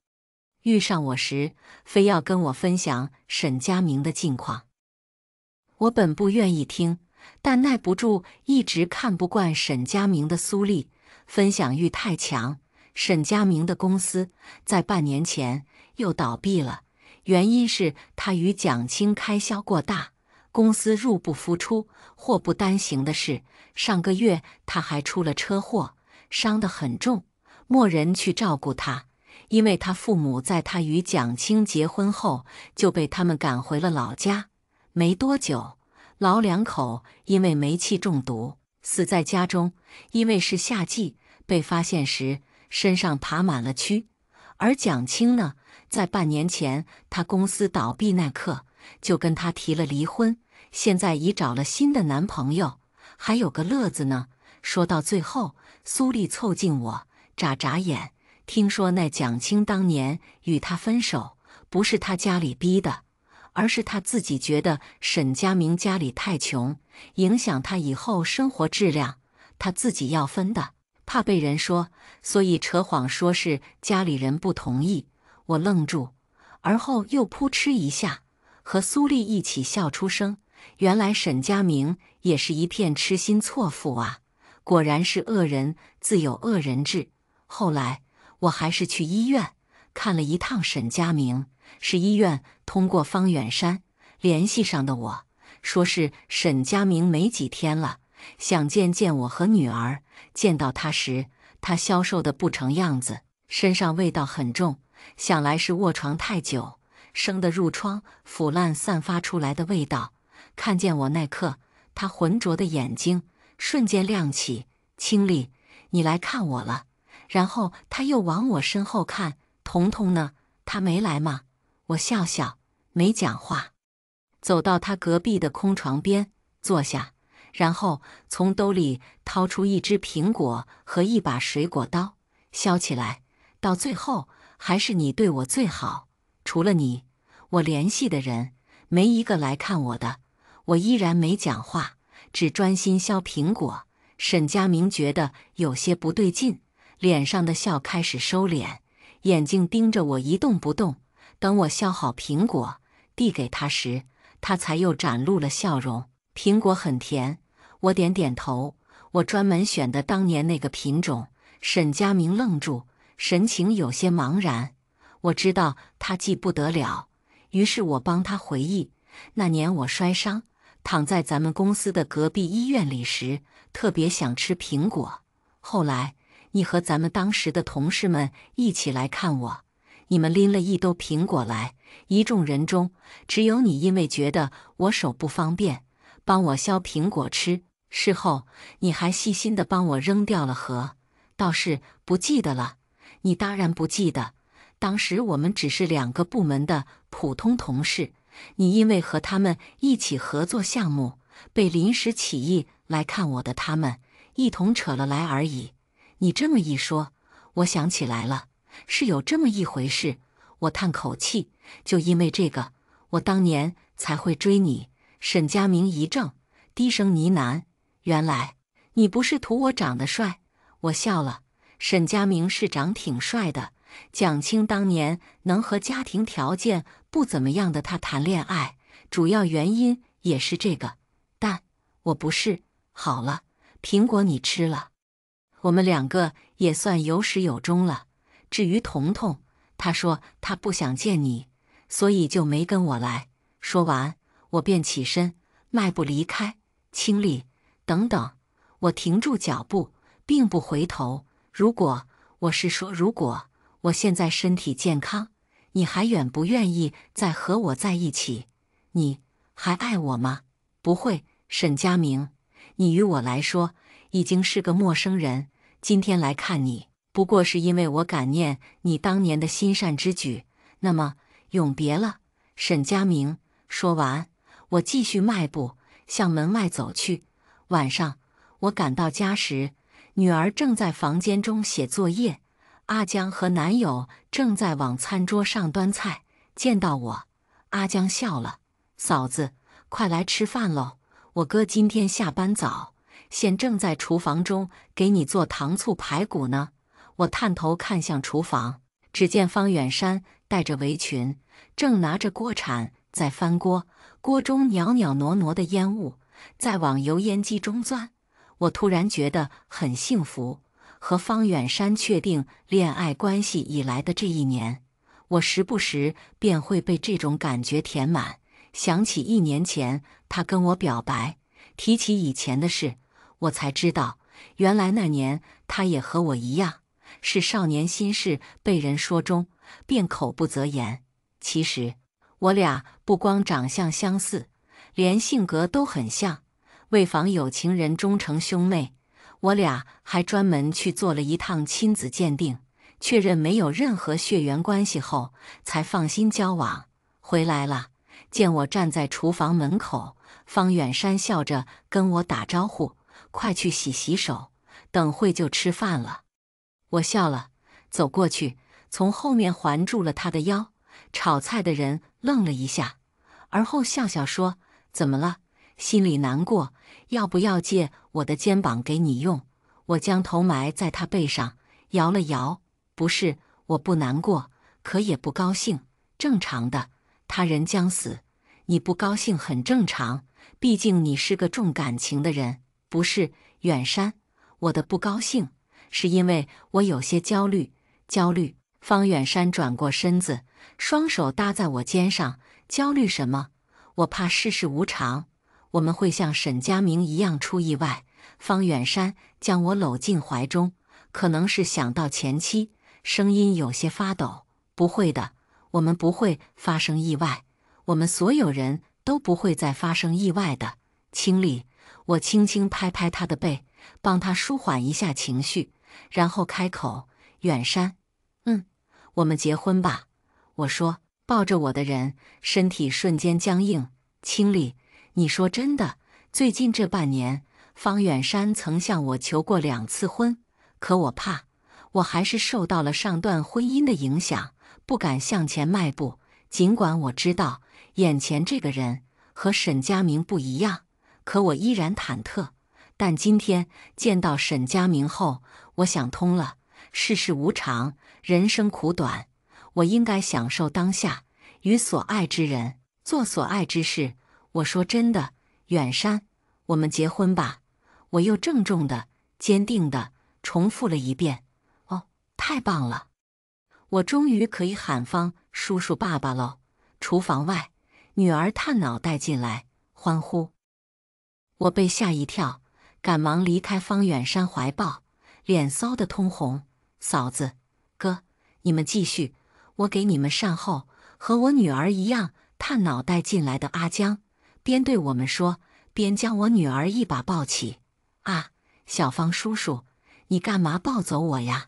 遇上我时，非要跟我分享沈佳明的近况。我本不愿意听，但耐不住一直看不惯沈佳明的苏丽，分享欲太强。沈佳明的公司在半年前又倒闭了，原因是他与蒋青开销过大，公司入不敷出，祸不单行的是，上个月他还出了车祸，伤得很重，没人去照顾他。因为他父母在他与蒋青结婚后就被他们赶回了老家，没多久，老两口因为煤气中毒死在家中。因为是夏季，被发现时身上爬满了蛆。而蒋青呢，在半年前他公司倒闭那刻就跟他提了离婚，现在已找了新的男朋友，还有个乐子呢。说到最后，苏丽凑近我，眨眨眼。听说那蒋青当年与他分手，不是他家里逼的，而是他自己觉得沈佳明家里太穷，影响他以后生活质量，他自己要分的，怕被人说，所以扯谎说是家里人不同意。我愣住，而后又扑哧一下，和苏丽一起笑出声。原来沈佳明也是一片痴心错付啊！果然是恶人自有恶人治。后来。我还是去医院看了一趟沈佳明，是医院通过方远山联系上的。我说是沈佳明没几天了，想见见我和女儿。见到他时，他消瘦的不成样子，身上味道很重，想来是卧床太久生的褥疮腐烂散发出来的味道。看见我那刻，他浑浊的眼睛瞬间亮起。清丽，你来看我了。然后他又往我身后看，彤彤呢？他没来吗？我笑笑，没讲话，走到他隔壁的空床边坐下，然后从兜里掏出一只苹果和一把水果刀，削起来。到最后还是你对我最好，除了你，我联系的人没一个来看我的。我依然没讲话，只专心削苹果。沈佳明觉得有些不对劲。脸上的笑开始收敛，眼睛盯着我一动不动。等我削好苹果递给他时，他才又展露了笑容。苹果很甜，我点点头。我专门选的当年那个品种。沈佳明愣住，神情有些茫然。我知道他记不得了，于是我帮他回忆那年我摔伤，躺在咱们公司的隔壁医院里时，特别想吃苹果。后来。你和咱们当时的同事们一起来看我，你们拎了一兜苹果来，一众人中只有你因为觉得我手不方便，帮我削苹果吃。事后你还细心的帮我扔掉了核，倒是不记得了。你当然不记得，当时我们只是两个部门的普通同事，你因为和他们一起合作项目，被临时起意来看我的他们一同扯了来而已。你这么一说，我想起来了，是有这么一回事。我叹口气，就因为这个，我当年才会追你。沈佳明一怔，低声呢喃：“原来你不是图我长得帅。”我笑了。沈佳明是长挺帅的，蒋青当年能和家庭条件不怎么样的他谈恋爱，主要原因也是这个。但我不是。好了，苹果你吃了。我们两个也算有始有终了。至于彤彤，他说他不想见你，所以就没跟我来。说完，我便起身，迈步离开。清丽，等等！我停住脚步，并不回头。如果我是说，如果我现在身体健康，你还愿不愿意再和我在一起？你还爱我吗？不会，沈佳明，你与我来说已经是个陌生人。今天来看你，不过是因为我感念你当年的心善之举。那么，永别了，沈佳明。说完，我继续迈步向门外走去。晚上，我赶到家时，女儿正在房间中写作业，阿江和男友正在往餐桌上端菜。见到我，阿江笑了：“嫂子，快来吃饭喽！我哥今天下班早。”现正在厨房中给你做糖醋排骨呢。我探头看向厨房，只见方远山戴着围裙，正拿着锅铲在翻锅，锅中袅袅挪挪的烟雾在往油烟机中钻。我突然觉得很幸福。和方远山确定恋爱关系以来的这一年，我时不时便会被这种感觉填满。想起一年前他跟我表白，提起以前的事，我才知道，原来那年他也和我一样，是少年心事被人说中，便口不择言。其实我俩不光长相相似，连性格都很像。为防有情人终成兄妹。我俩还专门去做了一趟亲子鉴定，确认没有任何血缘关系后，才放心交往。回来了，见我站在厨房门口，方远山笑着跟我打招呼：“快去洗洗手，等会就吃饭了。”我笑了，走过去，从后面环住了他的腰。炒菜的人愣了一下，而后笑笑说：“怎么了？心里难过？”要不要借我的肩膀给你用？我将头埋在他背上，摇了摇。不是，我不难过，可也不高兴，正常的。他人将死，你不高兴很正常。毕竟你是个重感情的人，不是？远山，我的不高兴是因为我有些焦虑。焦虑。方远山转过身子，双手搭在我肩上。焦虑什么？我怕世事无常。我们会像沈佳明一样出意外。方远山将我搂进怀中，可能是想到前妻，声音有些发抖。不会的，我们不会发生意外，我们所有人都不会再发生意外的。清丽，我轻轻拍拍他的背，帮他舒缓一下情绪，然后开口：“远山，嗯，我们结婚吧。”我说，抱着我的人身体瞬间僵硬。清丽。你说真的？最近这半年，方远山曾向我求过两次婚，可我怕，我还是受到了上段婚姻的影响，不敢向前迈步。尽管我知道眼前这个人和沈佳明不一样，可我依然忐忑。但今天见到沈佳明后，我想通了：世事无常，人生苦短，我应该享受当下，与所爱之人做所爱之事。我说真的，远山，我们结婚吧。我又郑重的、坚定的重复了一遍。哦，太棒了！我终于可以喊方叔叔爸爸喽。厨房外，女儿探脑袋进来，欢呼。我被吓一跳，赶忙离开方远山怀抱，脸臊得通红。嫂子，哥，你们继续，我给你们善后。和我女儿一样探脑袋进来的阿江。边对我们说，边将我女儿一把抱起。啊，小芳叔叔，你干嘛抱走我呀？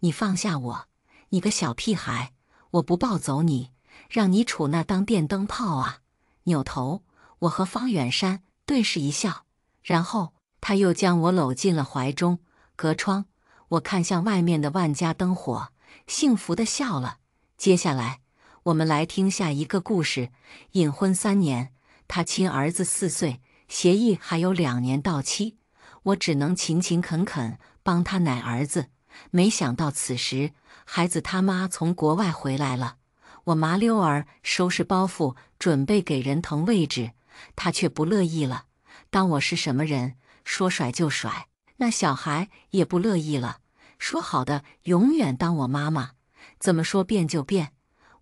你放下我，你个小屁孩！我不抱走你，让你杵那当电灯泡啊！扭头，我和方远山对视一笑，然后他又将我搂进了怀中。隔窗，我看向外面的万家灯火，幸福的笑了。接下来，我们来听下一个故事：隐婚三年。他亲儿子四岁，协议还有两年到期，我只能勤勤恳恳帮他奶儿子。没想到此时，孩子他妈从国外回来了，我麻溜儿收拾包袱，准备给人腾位置，他却不乐意了。当我是什么人，说甩就甩。那小孩也不乐意了，说好的永远当我妈妈，怎么说变就变。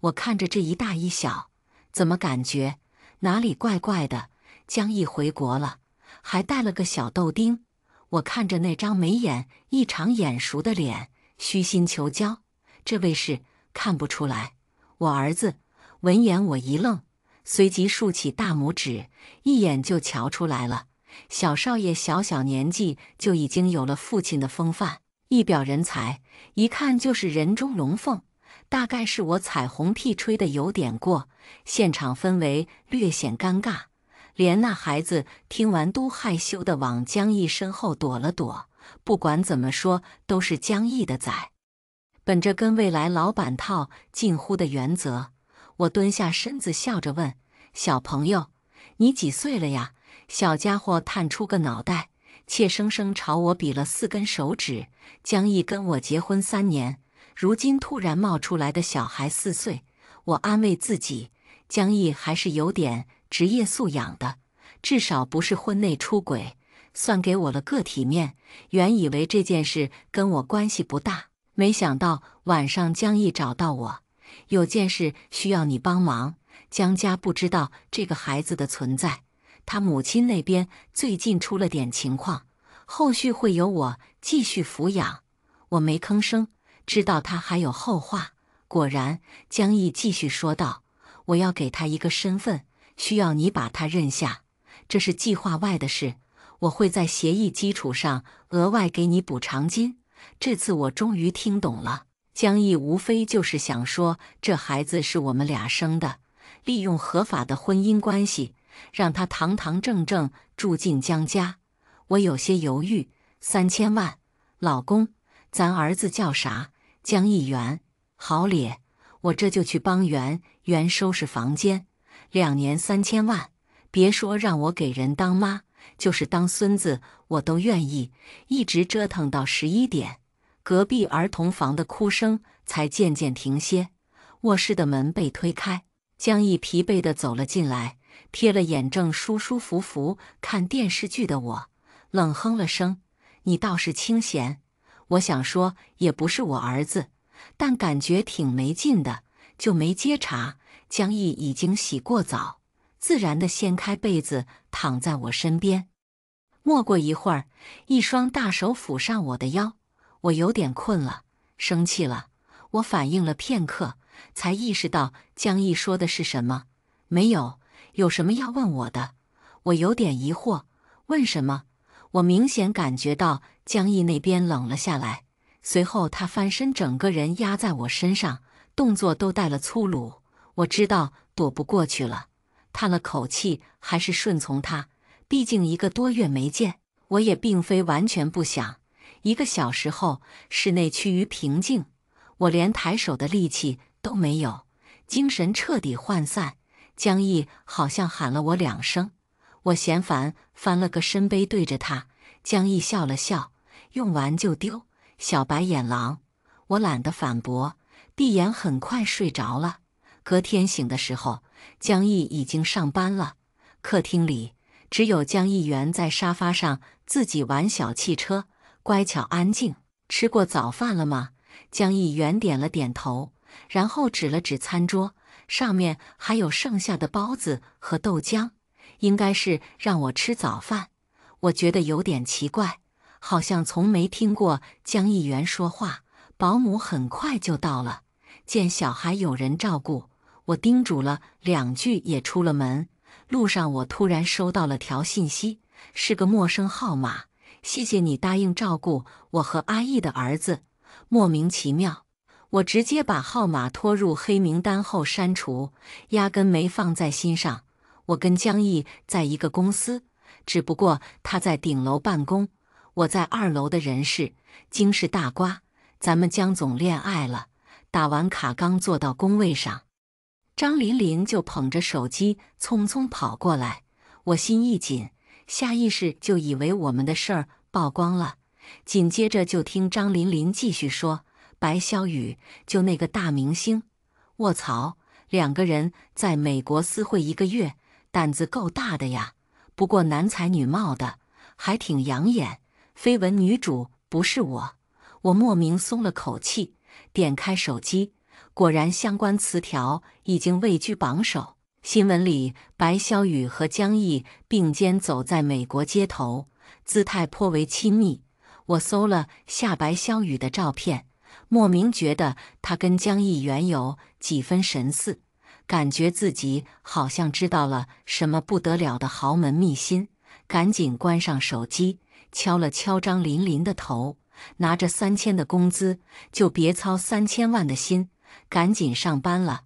我看着这一大一小，怎么感觉？哪里怪怪的？江毅回国了，还带了个小豆丁。我看着那张眉眼异常眼熟的脸，虚心求教。这位是看不出来，我儿子。闻言我一愣，随即竖起大拇指，一眼就瞧出来了。小少爷小小年纪就已经有了父亲的风范，一表人才，一看就是人中龙凤。大概是我彩虹屁吹的有点过，现场氛围略显尴尬，连那孩子听完都害羞的往江毅身后躲了躲。不管怎么说，都是江毅的崽。本着跟未来老板套近乎的原则，我蹲下身子，笑着问：“小朋友，你几岁了呀？”小家伙探出个脑袋，怯生生朝我比了四根手指。江毅跟我结婚三年。如今突然冒出来的小孩四岁，我安慰自己，江毅还是有点职业素养的，至少不是婚内出轨，算给我了个体面。原以为这件事跟我关系不大，没想到晚上江毅找到我，有件事需要你帮忙。江家不知道这个孩子的存在，他母亲那边最近出了点情况，后续会由我继续抚养。我没吭声，知道他还有后话。果然，江毅继续说道：“我要给他一个身份，需要你把他认下，这是计划外的事。我会在协议基础上额外给你补偿金。”这次我终于听懂了，江毅无非就是想说，这孩子是我们俩生的。利用合法的婚姻关系，让他堂堂正正住进江家。我有些犹豫。三千万，老公，咱儿子叫啥？江一元。好咧，我这就去帮袁袁收拾房间。两年三千万，别说让我给人当妈，就是当孙子我都愿意。一直折腾到十一点，隔壁儿童房的哭声才渐渐停歇。卧室的门被推开。江毅疲惫地走了进来，瞥了眼正舒舒服服看电视剧的我，冷哼了声：“你倒是清闲。”我想说也不是我儿子，但感觉挺没劲的，就没接茬。江毅已经洗过澡，自然的掀开被子躺在我身边。没过一会儿，一双大手抚上我的腰，我有点困了，生气了。我反应了片刻。才意识到江毅说的是什么，没有，有什么要问我的？我有点疑惑，问什么？我明显感觉到江毅那边冷了下来，随后他翻身，整个人压在我身上，动作都带了粗鲁。我知道躲不过去了，叹了口气，还是顺从他。毕竟一个多月没见，我也并非完全不想。一个小时后，室内趋于平静，我连抬手的力气。都没有，精神彻底涣散。江毅好像喊了我两声，我嫌烦，翻了个身背对着他。江毅笑了笑，用完就丢，小白眼狼。我懒得反驳，闭眼很快睡着了。隔天醒的时候，江毅已经上班了。客厅里只有江议员在沙发上自己玩小汽车，乖巧安静。吃过早饭了吗？江议员点了点头。然后指了指餐桌，上面还有剩下的包子和豆浆，应该是让我吃早饭。我觉得有点奇怪，好像从没听过江议员说话。保姆很快就到了，见小孩有人照顾，我叮嘱了两句，也出了门。路上我突然收到了条信息，是个陌生号码。谢谢你答应照顾我和阿义的儿子，莫名其妙。我直接把号码拖入黑名单后删除，压根没放在心上。我跟江毅在一个公司，只不过他在顶楼办公，我在二楼的人事。惊世大瓜，咱们江总恋爱了。打完卡刚坐到工位上，张琳琳就捧着手机匆匆跑过来，我心一紧，下意识就以为我们的事儿曝光了。紧接着就听张琳琳继续说。白小雨就那个大明星，卧槽！两个人在美国私会一个月，胆子够大的呀。不过男才女貌的，还挺养眼。绯闻女主不是我，我莫名松了口气。点开手机，果然相关词条已经位居榜首。新闻里，白小雨和江毅并肩走在美国街头，姿态颇为亲密。我搜了下白小雨的照片。莫名觉得他跟江毅原有几分神似，感觉自己好像知道了什么不得了的豪门秘辛，赶紧关上手机，敲了敲张琳琳的头，拿着三千的工资就别操三千万的心，赶紧上班了。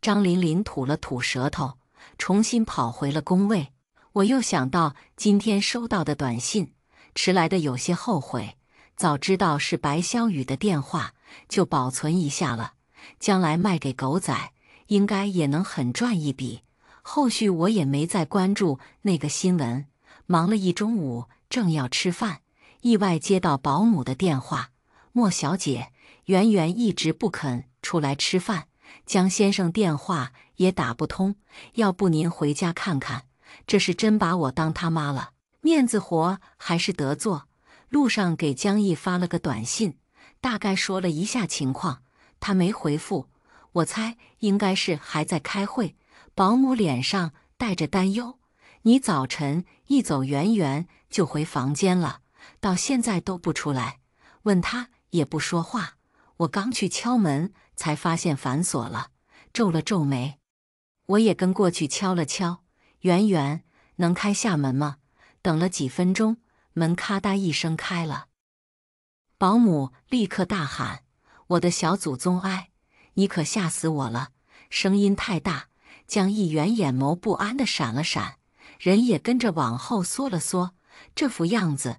张琳琳吐了吐舌头，重新跑回了工位。我又想到今天收到的短信，迟来的有些后悔。早知道是白霄宇的电话，就保存一下了。将来卖给狗仔，应该也能很赚一笔。后续我也没再关注那个新闻，忙了一中午，正要吃饭，意外接到保姆的电话：“莫小姐，圆圆一直不肯出来吃饭，江先生电话也打不通，要不您回家看看？这是真把我当他妈了，面子活还是得做。路上给江毅发了个短信，大概说了一下情况，他没回复。我猜应该是还在开会。保姆脸上带着担忧：“你早晨一走，圆圆就回房间了，到现在都不出来，问他也不说话。我刚去敲门，才发现反锁了，皱了皱眉。我也跟过去敲了敲，圆圆能开下门吗？等了几分钟。”门咔嗒一声开了，保姆立刻大喊：“我的小祖宗哎，你可吓死我了！”声音太大，江议员眼眸不安的闪了闪，人也跟着往后缩了缩。这副样子，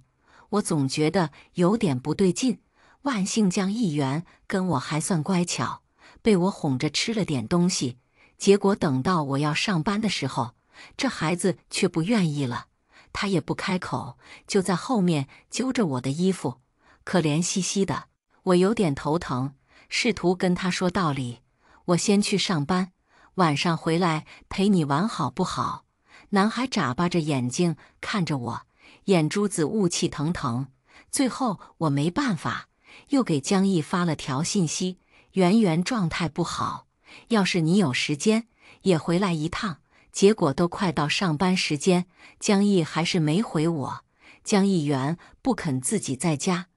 我总觉得有点不对劲。万幸江议员跟我还算乖巧，被我哄着吃了点东西。结果等到我要上班的时候，这孩子却不愿意了。他也不开口，就在后面揪着我的衣服，可怜兮兮的。我有点头疼，试图跟他说道理。我先去上班，晚上回来陪你玩好不好？男孩眨巴着眼睛看着我，眼珠子雾气腾腾。最后我没办法，又给江毅发了条信息：圆圆状态不好，要是你有时间，也回来一趟。结果都快到上班时间，江毅还是没回我。江议员不肯自己在家，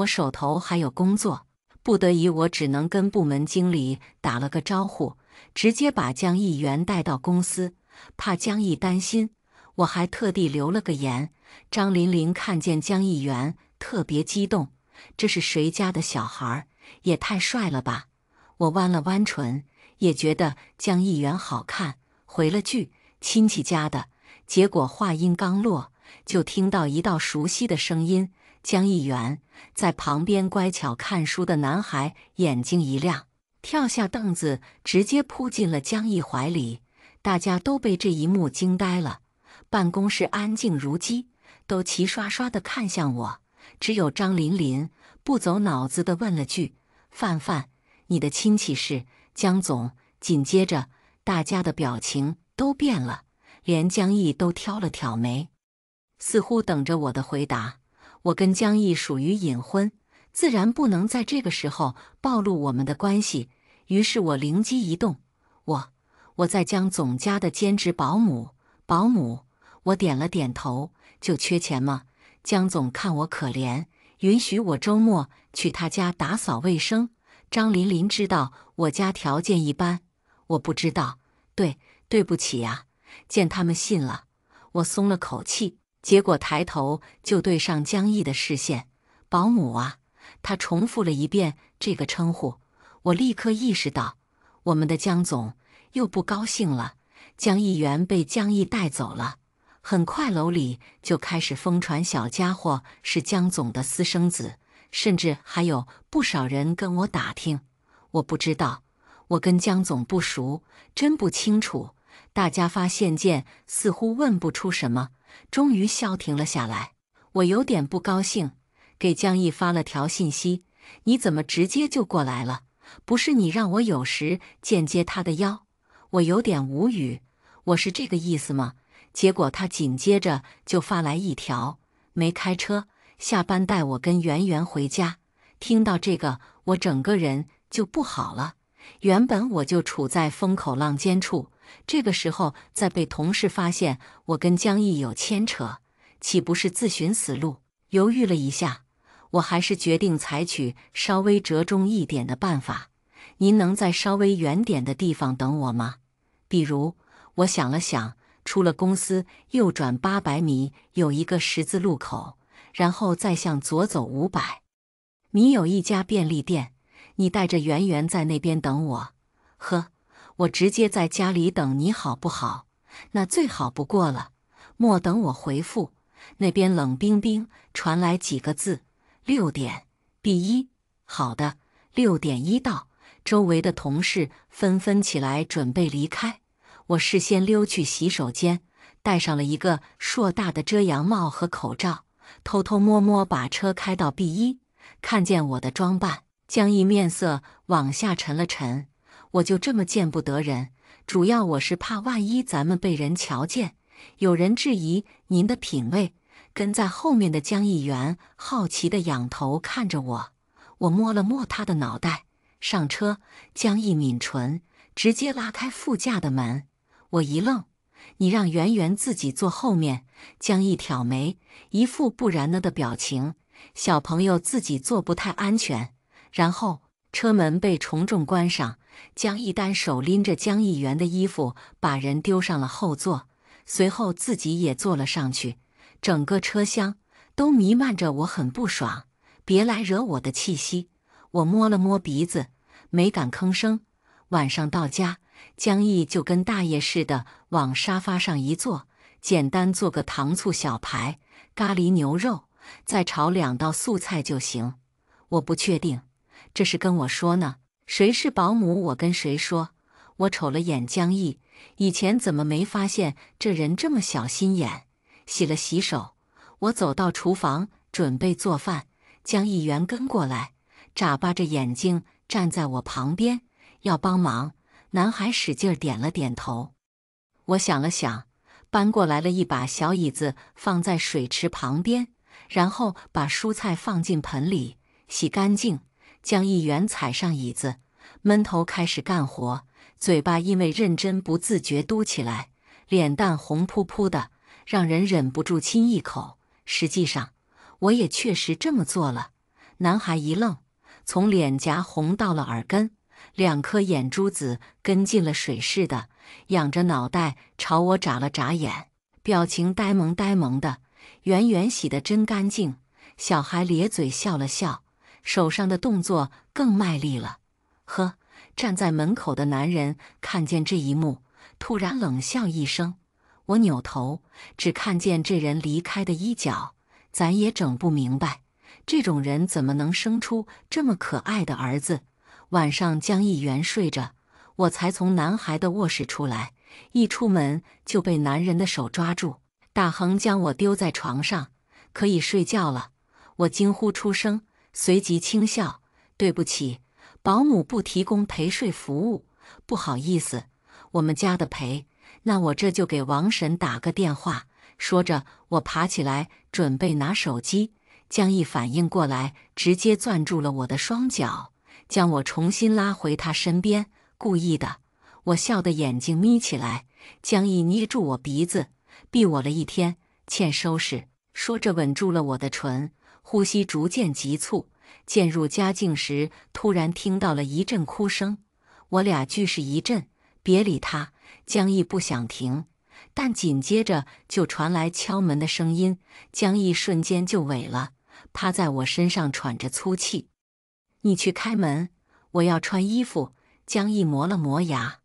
我手头还有工作，不得已我只能跟部门经理打了个招呼，直接把江议员带到公司，怕江毅担心，我还特地留了个言。张琳琳看见江议员特别激动，这是谁家的小孩？也太帅了吧！我弯了弯唇，也觉得江议员好看。回了句亲戚家的，结果话音刚落，就听到一道熟悉的声音。江议员在旁边乖巧看书的男孩眼睛一亮，跳下凳子，直接扑进了江毅怀里。大家都被这一幕惊呆了，办公室安静如鸡，都齐刷刷的看向我。只有张琳琳不走脑子的问了句：“范范，你的亲戚是江总？”紧接着。大家的表情都变了，连江毅都挑了挑眉，似乎等着我的回答。我跟江毅属于隐婚，自然不能在这个时候暴露我们的关系。于是我灵机一动，我我在江总家的兼职保姆。保姆，我点了点头。就缺钱吗？江总看我可怜，允许我周末去他家打扫卫生。张琳琳知道我家条件一般。我不知道，对，对不起呀。见他们信了，我松了口气。结果抬头就对上江毅的视线，保姆啊，他重复了一遍这个称呼。我立刻意识到，我们的江总又不高兴了。江议员被江毅带走了。很快楼里就开始疯传小家伙是江总的私生子，甚至还有不少人跟我打听。我不知道。我跟江总不熟，真不清楚。大家发现件，似乎问不出什么，终于消停了下来。我有点不高兴，给江毅发了条信息：“你怎么直接就过来了？不是你让我有时间接他的腰？”我有点无语，我是这个意思吗？结果他紧接着就发来一条：“没开车，下班带我跟圆圆回家。”听到这个，我整个人就不好了。原本我就处在风口浪尖处，这个时候再被同事发现我跟江毅有牵扯，岂不是自寻死路？犹豫了一下，我还是决定采取稍微折中一点的办法。您能在稍微远点的地方等我吗？比如，我想了想，出了公司右转八百米有一个十字路口，然后再向左走五百米有一家便利店。你带着圆圆在那边等我，呵，我直接在家里等你好不好？那最好不过了。莫等我回复，那边冷冰冰传来几个字：六点 B 一。好的，六点一到。周围的同事纷纷起来准备离开。我事先溜去洗手间，戴上了一个硕大的遮阳帽和口罩，偷偷摸摸把车开到 B 一。看见我的装扮。江毅面色往下沉了沉，我就这么见不得人。主要我是怕万一咱们被人瞧见，有人质疑您的品味。跟在后面的江议员好奇的仰头看着我，我摸了摸他的脑袋。上车，江毅抿唇，直接拉开副驾的门。我一愣：“你让圆圆自己坐后面。”江毅挑眉，一副不然了的表情。小朋友自己坐不太安全。然后车门被重重关上，江毅单手拎着江议员的衣服，把人丢上了后座，随后自己也坐了上去。整个车厢都弥漫着我很不爽，别来惹我的气息。我摸了摸鼻子，没敢吭声。晚上到家，江毅就跟大爷似的往沙发上一坐，简单做个糖醋小排、咖喱牛肉，再炒两道素菜就行。我不确定，这是跟我说呢？谁是保姆？我跟谁说？我瞅了眼江毅，以前怎么没发现这人这么小心眼？洗了洗手，我走到厨房准备做饭。江毅原跟过来，眨巴着眼睛站在我旁边，要帮忙。男孩使劲点了点头。我想了想，搬过来了一把小椅子，放在水池旁边，然后把蔬菜放进盆里，洗干净。将议员踩上椅子，闷头开始干活，嘴巴因为认真不自觉嘟起来，脸蛋红扑扑的。让人忍不住亲一口。实际上，我也确实这么做了。男孩一愣，从脸颊红到了耳根，两颗眼珠子跟进了水似的，仰着脑袋朝我眨了眨眼，表情呆萌呆萌的。圆圆洗得真干净。小孩咧嘴笑了笑，手上的动作更卖力了。呵，站在门口的男人看见这一幕，突然冷笑一声。我扭头，只看见这人离开的衣角，咱也整不明白，这种人怎么能生出这么可爱的儿子？晚上江议员睡着，我才从男孩的卧室出来，一出门就被男人的手抓住，大横将我丢在床上，可以睡觉了。我惊呼出声，随即轻笑：“对不起，保姆不提供陪睡服务，不好意思，我们家的陪。”那我这就给王婶打个电话。说着，我爬起来准备拿手机。江毅反应过来，直接攥住了我的双脚，将我重新拉回他身边。故意的，我笑得眼睛眯起来。江毅捏住我鼻子，逼我了一天，欠收拾。说着，吻住了我的唇，呼吸逐渐急促。渐入佳境时，突然听到了一阵哭声。我俩俱是一震，别理他。江毅不想停，但紧接着就传来敲门的声音。江毅瞬间就萎了，趴在我身上喘着粗气。你去开门，我要穿衣服。江毅磨了磨牙，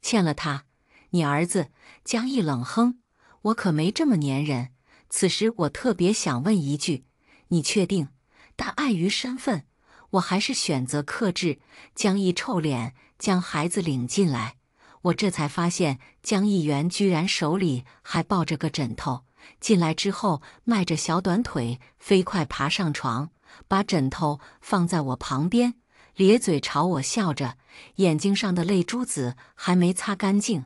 欠了他。你儿子。江毅冷哼，我可没这么粘人。此时我特别想问一句，你确定？但碍于身份，我还是选择克制。江毅臭脸将孩子领进来。我这才发现，江议员居然手里还抱着个枕头。进来之后，迈着小短腿，飞快爬上床，把枕头放在我旁边，咧嘴朝我笑着，眼睛上的泪珠子还没擦干净。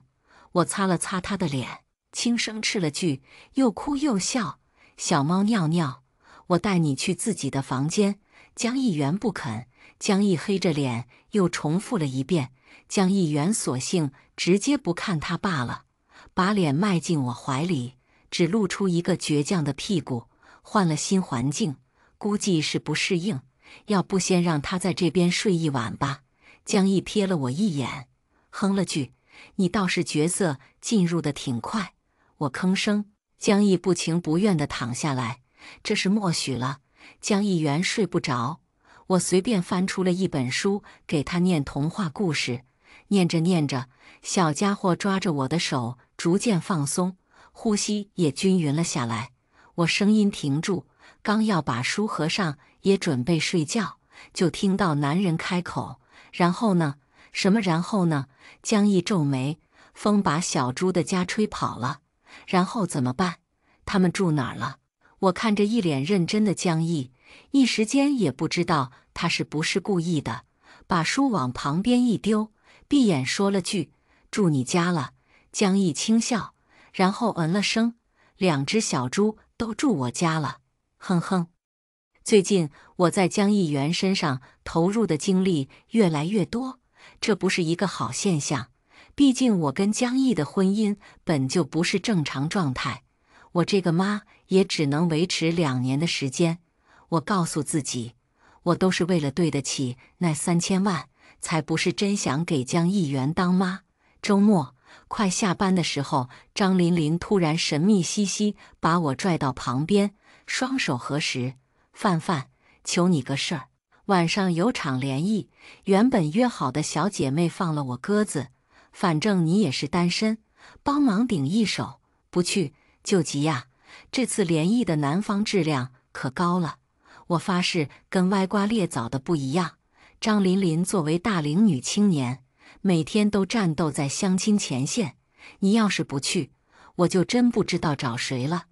我擦了擦他的脸，轻声斥了句，又哭又笑：“小猫尿尿，我带你去自己的房间。”江议员不肯，江毅黑着脸又重复了一遍。江议员索性直接不看他罢了，把脸迈进我怀里，只露出一个倔强的屁股。换了新环境，估计是不适应。要不先让他在这边睡一晚吧？江毅瞥了我一眼，哼了句：“你倒是角色进入的挺快。”我吭声。江毅不情不愿地躺下来。这是默许了。江议员睡不着，我随便翻出了一本书给他念童话故事。念着念着，小家伙抓着我的手逐渐放松，呼吸也均匀了下来。我声音停住，刚要把书合上，也准备睡觉，就听到男人开口：“然后呢？什么然后呢？”江毅皱眉：“风把小猪的家吹跑了，然后怎么办？他们住哪儿了？”我看着一脸认真的江毅，一时间也不知道他是不是故意的。把书往旁边一丢，闭眼说了句：“住你家了。”江毅轻笑，然后嗯了声：“两只小猪都住我家了。”哼哼。最近我在江议员身上投入的精力越来越多，这不是一个好现象。毕竟我跟江毅的婚姻本就不是正常状态，我这个妈也只能维持两年的时间。我告诉自己，我都是为了对得起那三千万，才不是真想给江议员当妈。周末快下班的时候，张琳琳突然神秘兮兮把我拽到旁边，双手合十。范范，求你个事儿，晚上有场联谊，原本约好的小姐妹放了我鸽子。反正你也是单身，帮忙顶一手。不去就急呀！这次联谊的男方质量可高了，我发誓跟歪瓜裂枣的不一样。张琳琳作为大龄女青年，每天都战斗在相亲前线。你要是不去，我就真不知道找谁了。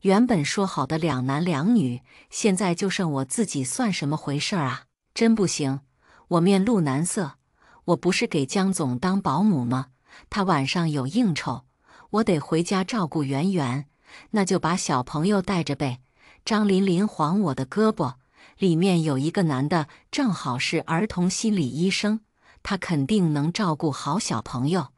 原本说好的两男两女，现在就剩我自己，算什么回事啊？真不行！我面露难色。我不是给江总当保姆吗？他晚上有应酬，我得回家照顾圆圆。那就把小朋友带着呗。张琳琳晃我的胳膊，里面有一个男的，正好是儿童心理医生，他肯定能照顾好小朋友。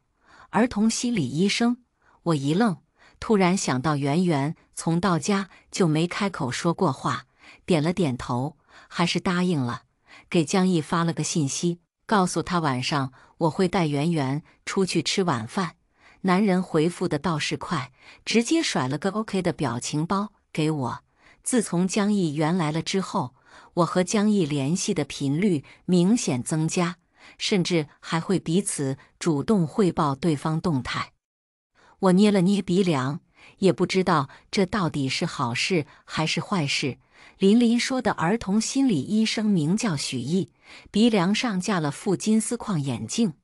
儿童心理医生，我一愣。突然想到，圆圆从到家就没开口说过话，点了点头，还是答应了。给江毅发了个信息，告诉他晚上我会带圆圆出去吃晚饭。男人回复的倒是快，直接甩了个 OK 的表情包给我。自从江毅原来了之后，我和江毅联系的频率明显增加，甚至还会彼此主动汇报对方动态。我捏了捏鼻梁，也不知道这到底是好事还是坏事。林林说的儿童心理医生名叫许毅，鼻梁上架了副金丝框眼镜，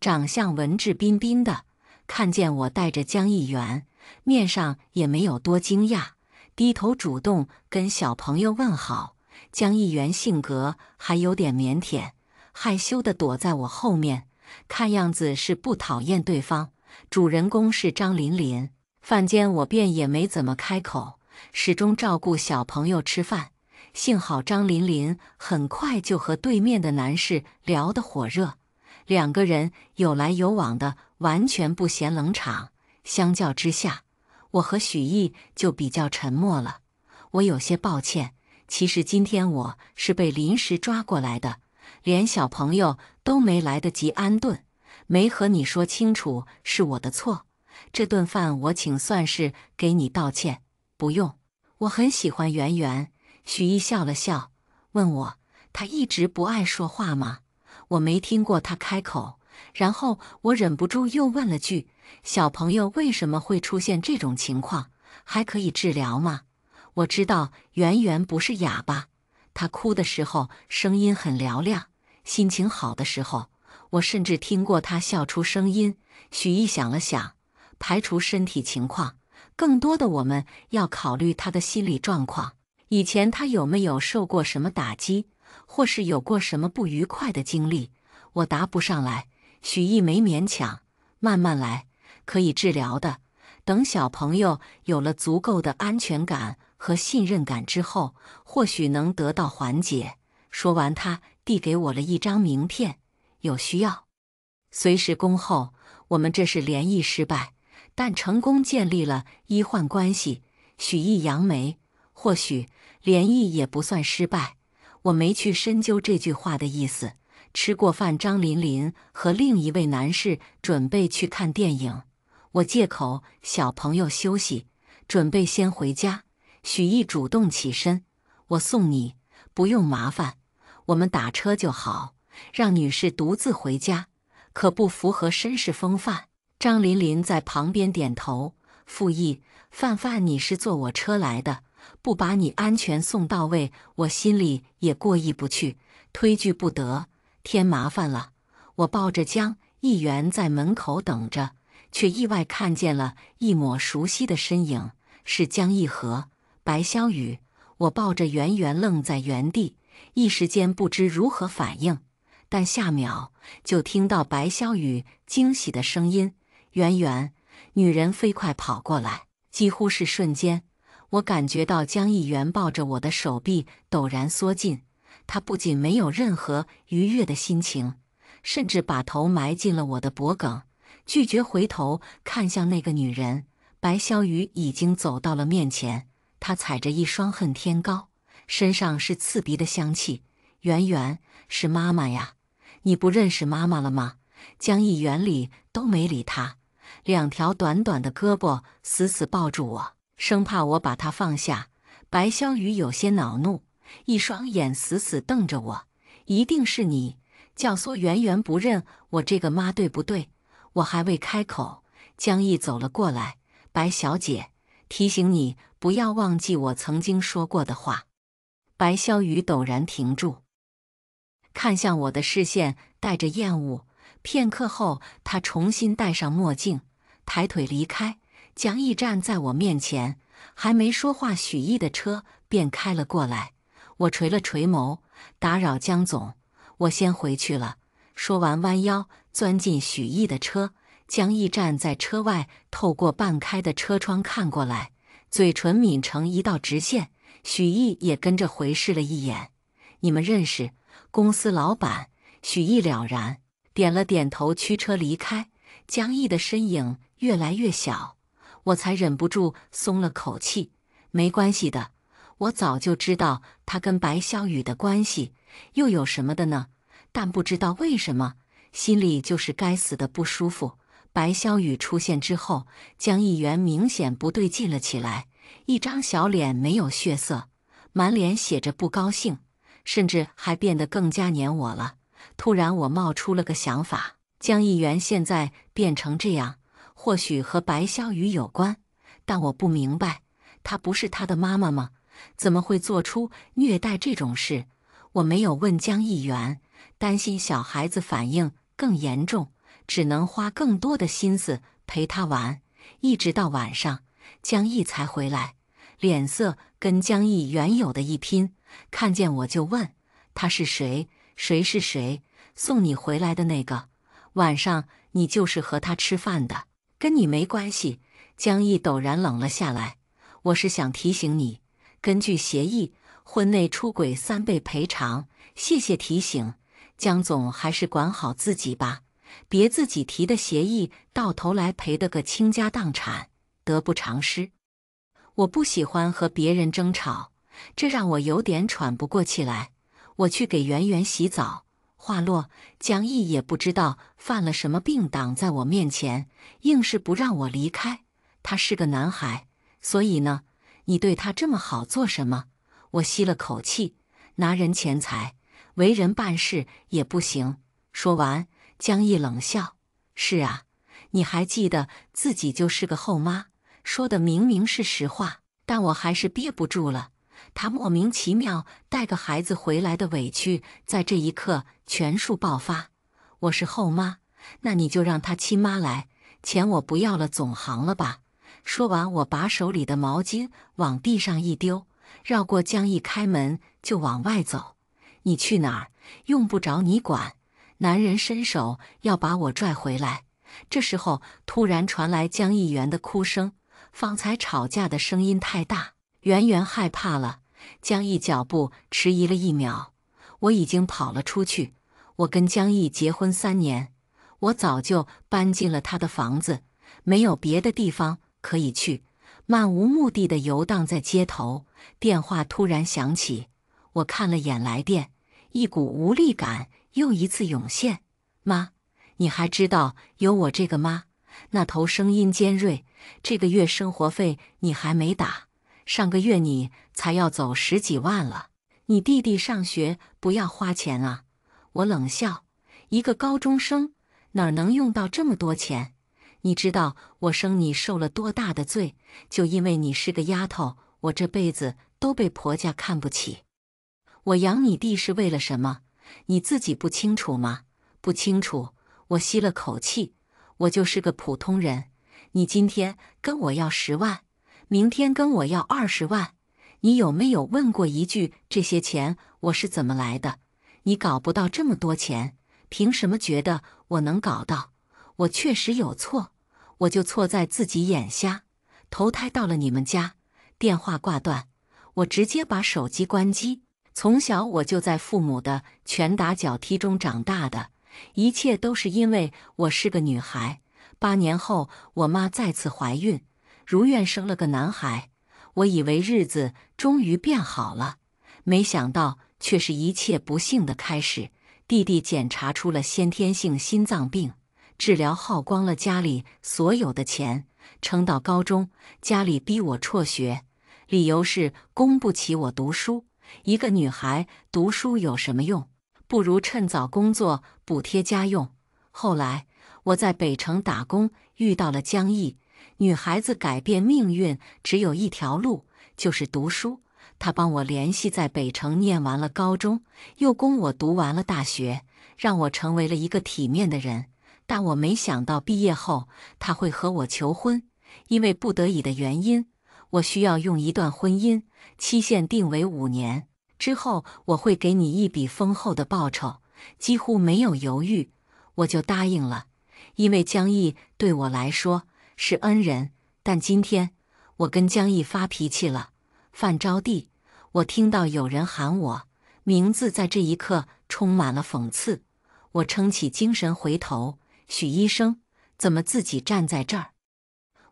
长相文质彬彬的。看见我带着江议员，面上也没有多惊讶，低头主动跟小朋友问好。江议员性格还有点腼腆，害羞的躲在我后面，看样子是不讨厌对方。主人公是张琳琳，饭间我便也没怎么开口，始终照顾小朋友吃饭。幸好张琳琳很快就和对面的男士聊得火热，两个人有来有往的，完全不嫌冷场。相较之下，我和许毅就比较沉默了。我有些抱歉，其实今天我是被临时抓过来的，连小朋友都没来得及安顿。没和你说清楚是我的错，这顿饭我请，算是给你道歉。不用，我很喜欢圆圆。许毅笑了笑，问我：“他一直不爱说话吗？”我没听过他开口。然后我忍不住又问了句：“小朋友为什么会出现这种情况？还可以治疗吗？”我知道圆圆不是哑巴，她哭的时候声音很嘹亮，心情好的时候。我甚至听过他笑出声音。许毅想了想，排除身体情况，更多的我们要考虑他的心理状况。以前他有没有受过什么打击，或是有过什么不愉快的经历？我答不上来。许毅没勉强，慢慢来，可以治疗的。等小朋友有了足够的安全感和信任感之后，或许能得到缓解。说完，他递给我了一张名片。有需要，随时恭候。我们这是联谊失败，但成功建立了医患关系。许毅扬眉，或许联谊也不算失败。我没去深究这句话的意思。吃过饭，张琳琳和另一位男士准备去看电影。我借口小朋友休息，准备先回家。许毅主动起身，我送你，不用麻烦，我们打车就好。让女士独自回家，可不符合绅士风范。张琳琳在旁边点头。傅毅，范范，你是坐我车来的，不把你安全送到位，我心里也过意不去，推拒不得，添麻烦了。我抱着江议员在门口等着，却意外看见了一抹熟悉的身影，是江一和、白霄宇。我抱着圆圆愣在原地，一时间不知如何反应。但下秒就听到白霄宇惊喜的声音：“圆圆！”女人飞快跑过来，几乎是瞬间，我感觉到江议员抱着我的手臂陡然缩进。他不仅没有任何愉悦的心情，甚至把头埋进了我的脖颈，拒绝回头看向那个女人。白霄宇已经走到了面前，他踩着一双恨天高，身上是刺鼻的香气。圆圆，是妈妈呀！你不认识妈妈了吗？江一元理都没理他。两条短短的胳膊死死抱住我，生怕我把他放下。白霄宇有些恼怒，一双眼死死瞪着我。一定是你教唆圆圆不认我这个妈，对不对？我还未开口，江毅走了过来。白小姐，提醒你不要忘记我曾经说过的话。白霄宇陡然停住，看向我的视线带着厌恶。片刻后，他重新戴上墨镜。抬腿离开，江毅站在我面前，还没说话，许毅的车便开了过来。我垂了垂眸，打扰江总，我先回去了。说完，弯腰钻进许毅的车。江毅站在车外，透过半开的车窗看过来，嘴唇抿成一道直线。许毅也跟着回视了一眼：“你们认识？公司老板？”许毅了然，点了点头，驱车离开。江毅的身影。越来越小，我才忍不住松了口气。没关系的，我早就知道他跟白霄宇的关系，又有什么的呢？但不知道为什么，心里就是该死的不舒服。白霄宇出现之后，江议员明显不对劲了起来，一张小脸没有血色，满脸写着不高兴，甚至还变得更加黏我了。突然，我冒出了个想法：江议员现在变成这样。或许和白霄宇有关，但我不明白，她不是他的妈妈吗？怎么会做出虐待这种事？我没有问江议员，担心小孩子反应更严重，只能花更多的心思陪他玩。一直到晚上，江毅才回来，脸色跟江毅原有的一拼。看见我就问：“他是谁？谁是谁？送你回来的那个？晚上你就是和他吃饭的？”跟你没关系。江毅陡然冷了下来。我是想提醒你，根据协议，婚内出轨三倍赔偿。谢谢提醒，江总还是管好自己吧，别自己提的协议，到头来赔得个倾家荡产，得不偿失。我不喜欢和别人争吵，这让我有点喘不过气来。我去给圆圆洗澡。话落，江毅也不知道犯了什么病，挡在我面前，硬是不让我离开。他是个男孩，所以呢，你对他这么好做什么？我吸了口气，拿人钱财，为人办事也不行。说完，江毅冷笑：“是啊，你还记得自己就是个后妈，说的明明是实话，但我还是憋不住了。”他莫名其妙带个孩子回来的委屈，在这一刻全数爆发。我是后妈，那你就让他亲妈来，钱我不要了，总行了吧？说完，我把手里的毛巾往地上一丢，绕过江毅，开门就往外走。你去哪儿？用不着你管。男人伸手要把我拽回来，这时候突然传来江议员的哭声，方才吵架的声音太大。圆圆害怕了，江毅脚步迟疑了一秒。我已经跑了出去。我跟江毅结婚三年，我早就搬进了他的房子，没有别的地方可以去，漫无目的的游荡在街头。电话突然响起，我看了眼来电，一股无力感又一次涌现。妈，你还知道有我这个妈？那头声音尖锐。这个月生活费你还没打。上个月你才要走十几万了，你弟弟上学不要花钱啊！我冷笑，一个高中生哪能用到这么多钱？你知道我生你受了多大的罪？就因为你是个丫头，我这辈子都被婆家看不起。我养你弟是为了什么？你自己不清楚吗？不清楚。我吸了口气，我就是个普通人。你今天跟我要十万。明天跟我要二十万，你有没有问过一句这些钱我是怎么来的？你搞不到这么多钱，凭什么觉得我能搞到？我确实有错，我就错在自己眼瞎，投胎到了你们家。电话挂断，我直接把手机关机。从小我就在父母的拳打脚踢中长大的，一切都是因为我是个女孩。八年后，我妈再次怀孕，如愿生了个男孩。我以为日子终于变好了，没想到却是一切不幸的开始。弟弟检查出了先天性心脏病，治疗耗光了家里所有的钱。撑到高中，家里逼我辍学，理由是供不起我读书。一个女孩读书有什么用？不如趁早工作补贴家用。后来我在北城打工，遇到了江毅。女孩子改变命运只有一条路，就是读书。他帮我联系在北城念完了高中，又供我读完了大学，让我成为了一个体面的人。但我没想到毕业后他会和我求婚，因为不得已的原因，我需要用一段婚姻，期限定为五年。之后我会给你一笔丰厚的报酬，几乎没有犹豫，我就答应了。因为江毅对我来说是恩人，但今天我跟江毅发脾气了。范招娣，我听到有人喊我名字，在这一刻充满了讽刺。我撑起精神回头，许医生怎么自己站在这儿？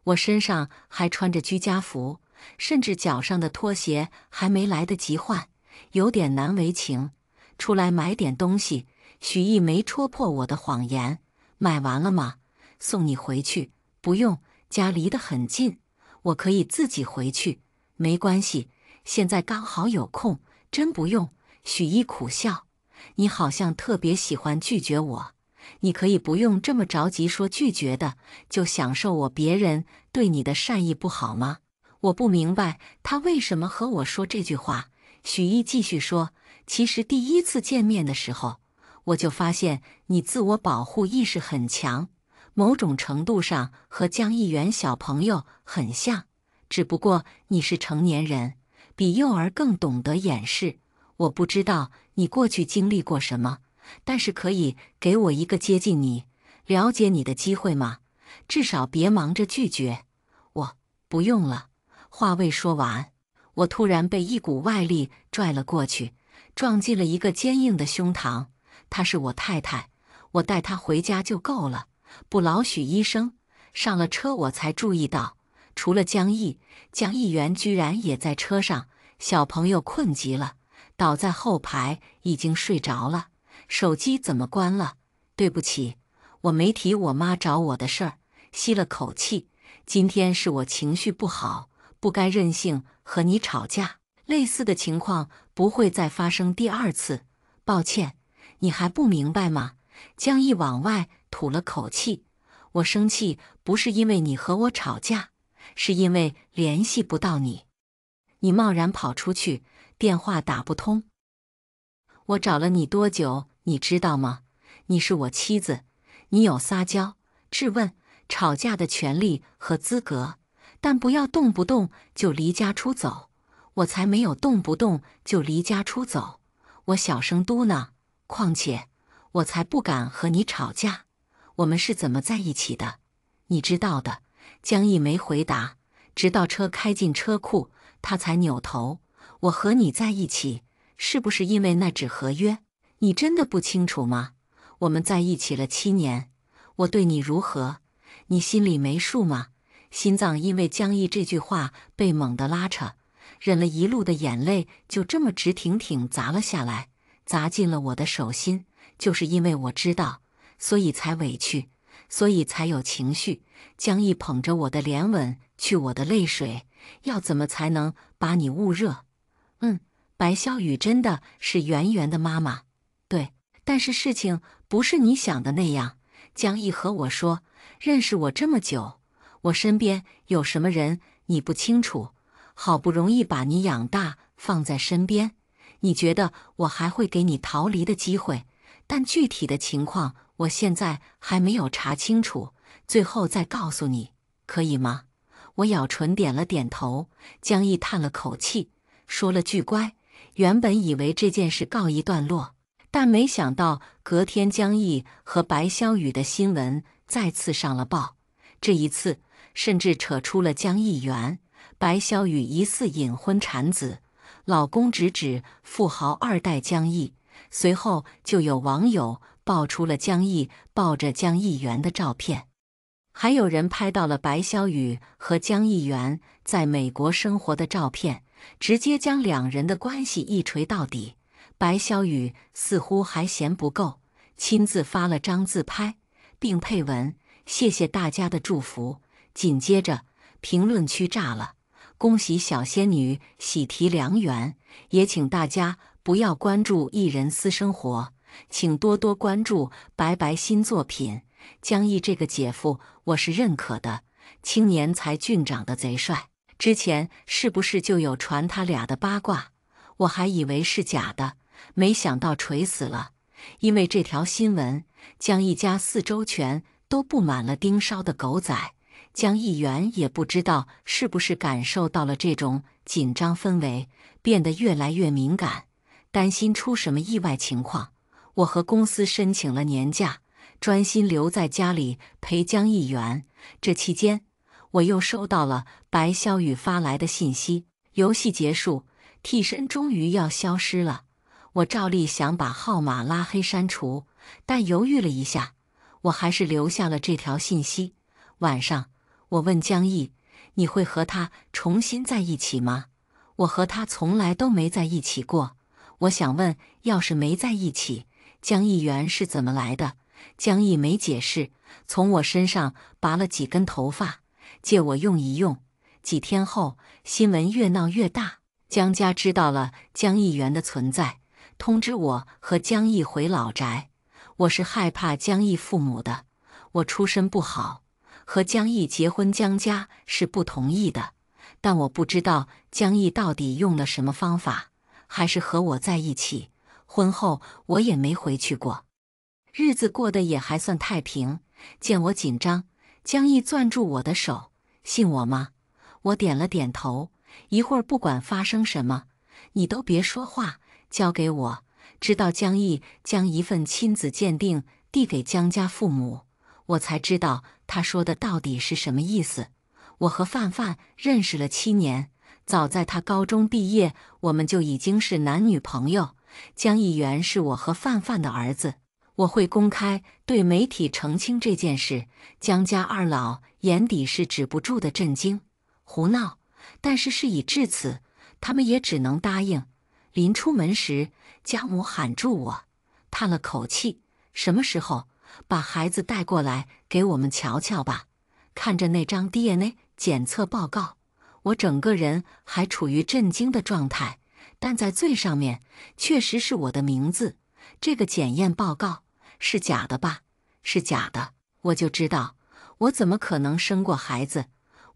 我身上还穿着居家服，甚至脚上的拖鞋还没来得及换。有点难为情，出来买点东西。许毅没戳破我的谎言，买完了吗？送你回去。不用，家离得很近，我可以自己回去。没关系，现在刚好有空，真不用。许毅苦笑，你好像特别喜欢拒绝我。你可以不用这么着急说拒绝的，就享受我别人对你的善意不好吗？我不明白他为什么和我说这句话。许毅继续说：“其实第一次见面的时候，我就发现你自我保护意识很强，某种程度上和江议员小朋友很像，只不过你是成年人，比幼儿更懂得掩饰。我不知道你过去经历过什么，但是可以给我一个接近你、了解你的机会吗？至少别忙着拒绝我。不用了。”话未说完。我突然被一股外力拽了过去，撞进了一个坚硬的胸膛。她是我太太，我带她回家就够了，不劳许医生。上了车，我才注意到，除了江毅，江议员居然也在车上。小朋友困极了，倒在后排，已经睡着了。手机怎么关了？对不起，我没提我妈找我的事儿。吸了口气，今天是我情绪不好。不该任性和你吵架，类似的情况不会再发生第二次。抱歉，你还不明白吗？江毅往外吐了口气。我生气不是因为你和我吵架，是因为联系不到你。你贸然跑出去，电话打不通。我找了你多久？你知道吗？你是我妻子，你有撒娇、质问、吵架的权利和资格。但不要动不动就离家出走，我才没有动不动就离家出走。我小声嘟囔。况且，我才不敢和你吵架。我们是怎么在一起的？你知道的。江毅没回答，直到车开进车库，他才扭头。我和你在一起，是不是因为那纸合约？你真的不清楚吗？我们在一起了七年，我对你如何，你心里没数吗？心脏因为江毅这句话被猛地拉扯，忍了一路的眼泪就这么直挺挺砸了下来，砸进了我的手心。就是因为我知道，所以才委屈，所以才有情绪。江毅捧着我的脸吻去我的泪水，要怎么才能把你捂热？嗯，白霄宇真的是圆圆的妈妈，但是事情不是你想的那样。江毅和我说，认识我这么久。我身边有什么人你不清楚？好不容易把你养大，放在身边，你觉得我还会给你逃离的机会？但具体的情况我现在还没有查清楚，最后再告诉你，可以吗？我咬唇点了点头。江毅叹了口气，说了句“乖”。原本以为这件事告一段落，但没想到隔天江毅和白霄宇的新闻再次上了报，这一次甚至扯出了江毅元。白霄宇疑似隐婚产子，老公直指富豪二代江毅。随后就有网友爆出了江毅抱着江毅元的照片，还有人拍到了白霄宇和江毅元在美国生活的照片，直接将两人的关系一锤到底。白小雨似乎还嫌不够，亲自发了张自拍，并配文：“谢谢大家的祝福。”紧接着评论区炸了。恭喜小仙女喜提良缘，也请大家不要关注艺人私生活，请多多关注白白新作品。江毅这个姐夫我是认可的，青年才俊，长得贼帅。之前是不是就有传他俩的八卦？我还以为是假的，没想到锤死了。因为这条新闻，江一家四周全都布满了盯梢的狗仔。江议员也不知道是不是感受到了这种紧张氛围，变得越来越敏感，担心出什么意外情况。我和公司申请了年假，专心留在家里陪江议员。这期间，我又收到了白霄宇发来的信息：游戏结束，替身终于要消失了。我照例想把号码拉黑删除，但犹豫了一下，我还是留下了这条信息。晚上。我问江毅：“你会和他重新在一起吗？”我和他从来都没在一起过。我想问，要是没在一起，江议员是怎么来的？江毅没解释，从我身上拔了几根头发，借我用一用。几天后，新闻越闹越大，江家知道了江议员的存在，通知我和江毅回老宅。我是害怕江毅父母的，我出身不好。和江毅结婚，江家是不同意的。但我不知道江毅到底用了什么方法，还是和我在一起。婚后我也没回去过，日子过得也还算太平。见我紧张，江毅攥住我的手：“信我吗？”我点了点头。一会儿不管发生什么，你都别说话，交给我。直到江毅将一份亲子鉴定递给江家父母。我才知道他说的到底是什么意思。我和范范认识了七年，早在他高中毕业，我们就已经是男女朋友。江议员是我和范范的儿子。我会公开对媒体澄清这件事。江家二老眼底是止不住的震惊。胡闹！但是事已至此，他们也只能答应。临出门时，家母喊住我，叹了口气：“什么时候？”把孩子带过来给我们瞧瞧吧。看着那张 DNA 检测报告，我整个人还处于震惊的状态。但在最上面确实是我的名字。这个检验报告是假的吧？是假的，我就知道。我怎么可能生过孩子？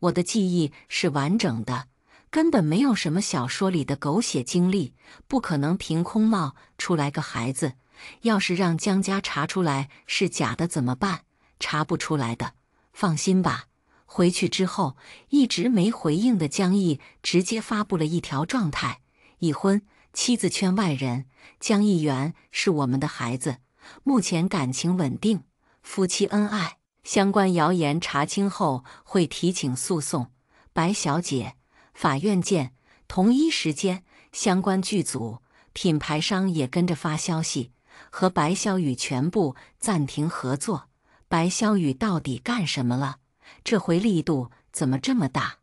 我的记忆是完整的，根本没有什么小说里的狗血经历，不可能凭空冒出来个孩子。要是让江家查出来是假的怎么办？查不出来的，放心吧。回去之后一直没回应的江毅直接发布了一条状态：已婚，妻子圈外人。江议员是我们的孩子，目前感情稳定，夫妻恩爱。相关谣言查清后会提请诉讼。白小姐，法院见。同一时间，相关剧组、品牌商也跟着发消息。和白霄宇全部暂停合作。白霄宇到底干什么了？这回力度怎么这么大？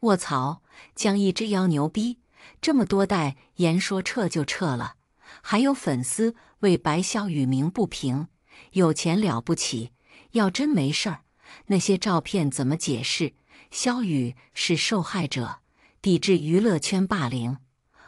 卧槽！江毅这妖牛逼，这么多代言说撤就撤了，还有粉丝为白霄宇鸣不平。有钱了不起，要真没事儿，那些照片怎么解释？肖宇是受害者，抵制娱乐圈霸凌，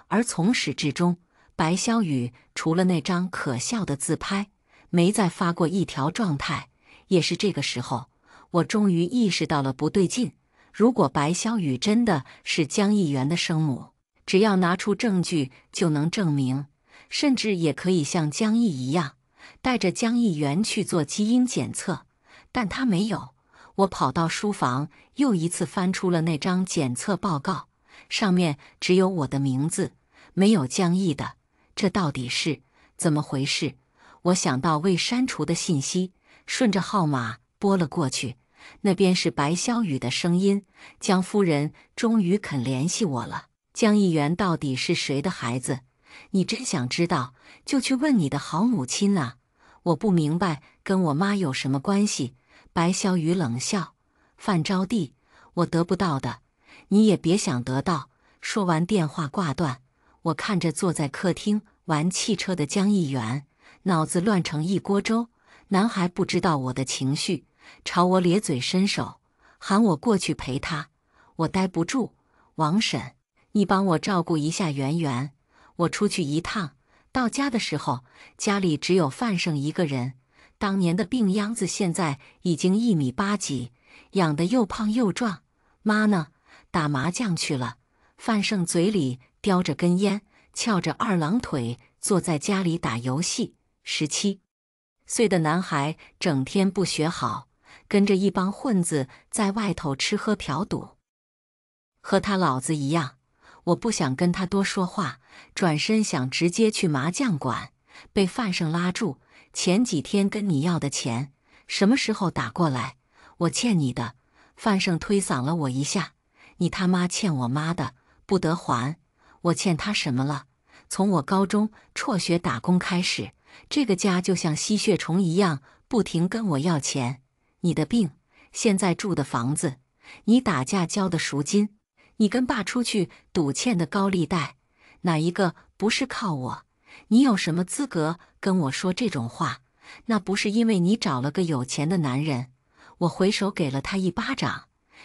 而从始至终。白肖宇除了那张可笑的自拍，没再发过一条状态。也是这个时候，我终于意识到了不对劲。如果白霄宇真的是江议员的生母，只要拿出证据就能证明，甚至也可以像江毅一样带着江议员去做基因检测。但他没有。我跑到书房，又一次翻出了那张检测报告，上面只有我的名字，没有江毅的。这到底是怎么回事？我想到未删除的信息，顺着号码拨了过去。那边是白霄宇的声音：“江夫人终于肯联系我了。江议员到底是谁的孩子？你真想知道，就去问你的好母亲啊！我不明白，跟我妈有什么关系？”白霄宇冷笑：“范招娣，我得不到的，你也别想得到。”说完电话挂断。我看着坐在客厅玩汽车的江议员，脑子乱成一锅粥。男孩不知道我的情绪，朝我咧嘴伸手，喊我过去陪他。我待不住，王婶，你帮我照顾一下圆圆。我出去一趟，到家的时候，家里只有范胜一个人。当年的病秧子现在已经一米八几，养得又胖又壮。妈呢？打麻将去了。范胜嘴里。叼着根烟，翘着二郎腿，坐在家里打游戏。十七岁的男孩整天不学好，跟着一帮混子在外头吃喝嫖赌，和他老子一样。我不想跟他多说话，转身想直接去麻将馆，被范胜拉住。前几天跟你要的钱，什么时候打过来？我欠你的。范胜推搡了我一下，你他妈欠我妈的，不得还。我欠他什么了？从我高中辍学打工开始，这个家就像吸血虫一样，不停跟我要钱。你的病，现在住的房子，你打架交的赎金，你跟爸出去赌欠的高利贷，哪一个不是靠我？你有什么资格跟我说这种话？那不是因为你找了个有钱的男人？我回手给了他一巴掌。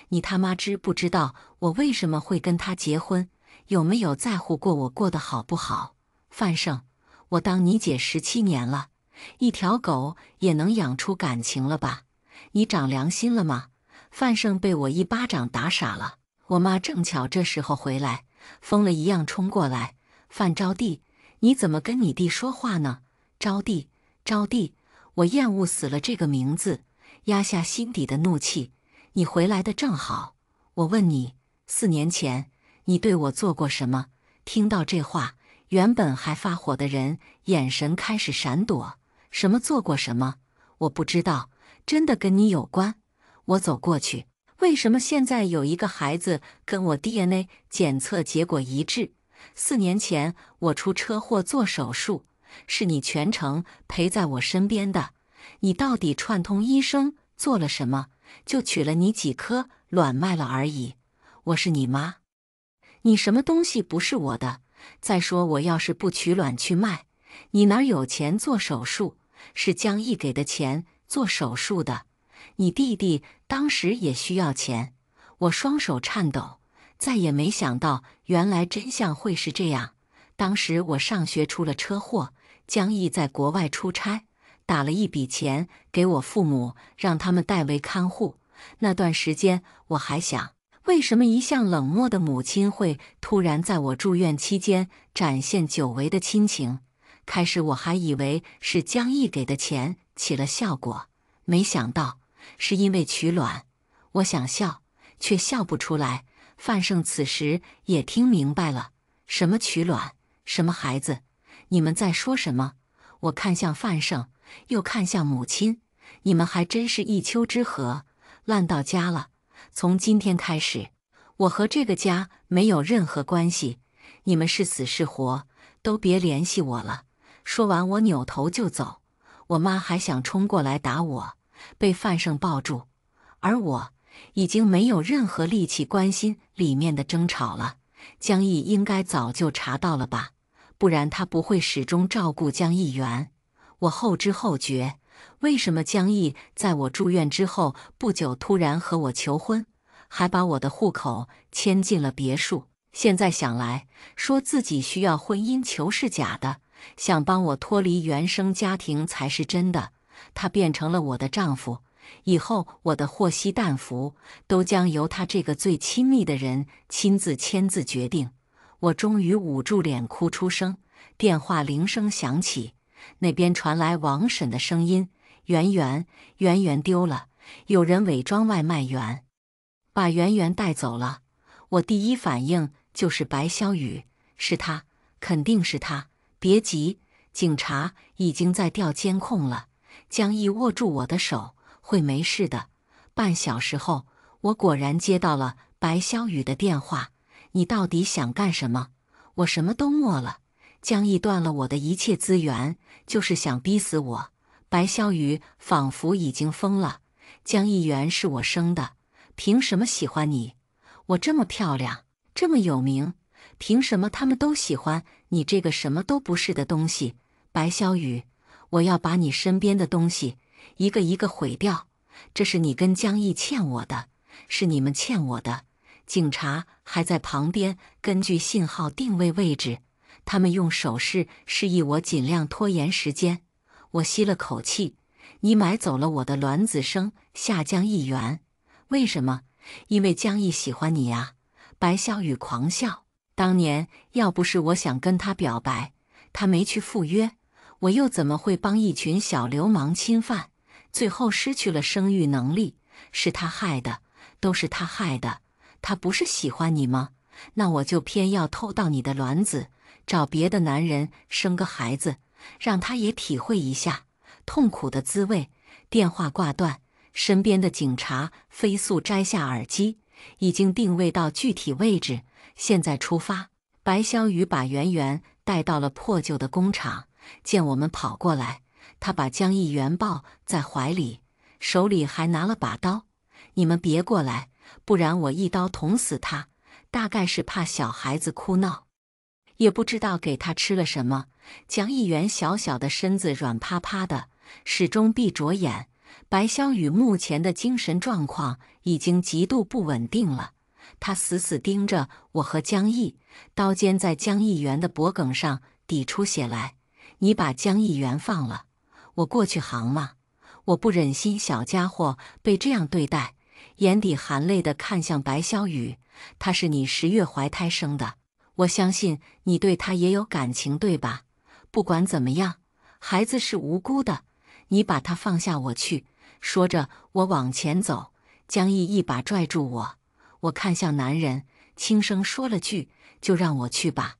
你他妈知不知道我为什么会跟他结婚？有没有在乎过我过得好不好？范胜，我当你姐十七年了，一条狗也能养出感情了吧？你长良心了吗？范胜被我一巴掌打傻了。我妈正巧这时候回来，疯了一样冲过来：“范招娣，你怎么跟你弟说话呢？”招娣，招娣，我厌恶死了这个名字，压下心底的怒气。你回来的正好，我问你，四年前。你对我做过什么？听到这话，原本还发火的人眼神开始闪躲。什么做过什么？我不知道。真的跟你有关？我走过去。为什么现在有一个孩子跟我 DNA 检测结果一致？四年前我出车祸做手术，是你全程陪在我身边的。你到底串通医生做了什么？就取了你几颗卵卖了而已。我是你妈。你什么东西不是我的？再说我要是不取卵去卖，你哪有钱做手术？是江毅给的钱做手术的。你弟弟当时也需要钱。我双手颤抖，再也没想到原来真相会是这样。当时我上学出了车祸，江毅在国外出差，打了一笔钱给我父母，让他们代为看护。那段时间我还想。为什么一向冷漠的母亲会突然在我住院期间展现久违的亲情？开始我还以为是江毅给的钱起了效果，没想到是因为取卵。我想笑，却笑不出来。范胜此时也听明白了，什么取卵，什么孩子，你们在说什么？我看向范胜，又看向母亲，你们还真是一丘之貉，烂到家了。从今天开始，我和这个家没有任何关系。你们是死是活，都别联系我了。说完，我扭头就走。我妈还想冲过来打我，被范胜抱住，而我已经没有任何力气关心里面的争吵了。江毅应该早就查到了吧，不然他不会始终照顾江议员。我后知后觉。为什么江毅在我住院之后不久突然和我求婚，还把我的户口迁进了别墅？现在想来，说自己需要婚姻求是假的，想帮我脱离原生家庭才是真的。他变成了我的丈夫，以后我的祸兮旦福都将由他这个最亲密的人亲自签字决定。我终于捂住脸哭出声。电话铃声响起。那边传来王婶的声音：“圆圆，圆圆丢了，有人伪装外卖员，把圆圆带走了。”我第一反应就是白霄宇，是他，肯定是他。别急，警察已经在调监控了。江毅握住我的手，会没事的。半小时后，我果然接到了白霄宇的电话。你到底想干什么？我什么都没了。江毅断了我的一切资源，就是想逼死我。白霄宇仿佛已经疯了。江毅原是我生的，凭什么喜欢你？我这么漂亮，这么有名，凭什么他们都喜欢你这个什么都不是的东西？白霄宇，我要把你身边的东西一个一个毁掉。这是你跟江毅欠我的，是你们欠我的。警察还在旁边根据信号定位位置，他们用手势示意我尽量拖延时间。我吸了口气，你买走了我的卵子生下江议员，为什么？因为江毅喜欢你呀！白小雨狂笑。当年要不是我想跟他表白，他没去赴约，我又怎么会帮一群小流氓侵犯，最后失去了生育能力？是他害的，都是他害的。他不是喜欢你吗？那我就偏要偷到你的卵子，找别的男人生个孩子。让他也体会一下痛苦的滋味。电话挂断，身边的警察飞速摘下耳机，已经定位到具体位置，现在出发。白小雨把圆圆带到了破旧的工厂，见我们跑过来，他把江议员抱在怀里，手里还拿了把刀。你们别过来，不然我一刀捅死他。大概是怕小孩子哭闹。也不知道给他吃了什么，江议员小小的身子软趴趴的，始终闭着眼。白霄宇目前的精神状况已经极度不稳定了，他死死盯着我和江毅，刀尖在江议员的脖颈上抵出血来。你把江议员放了，我过去行吗？我不忍心小家伙被这样对待，眼底含泪的看向白霄宇，他是你十月怀胎生的。我相信你对他也有感情，对吧？不管怎么样，孩子是无辜的。你把他放下，我去。说着，我往前走。江毅一把拽住我，我看向男人，轻声说了句：“就让我去吧。”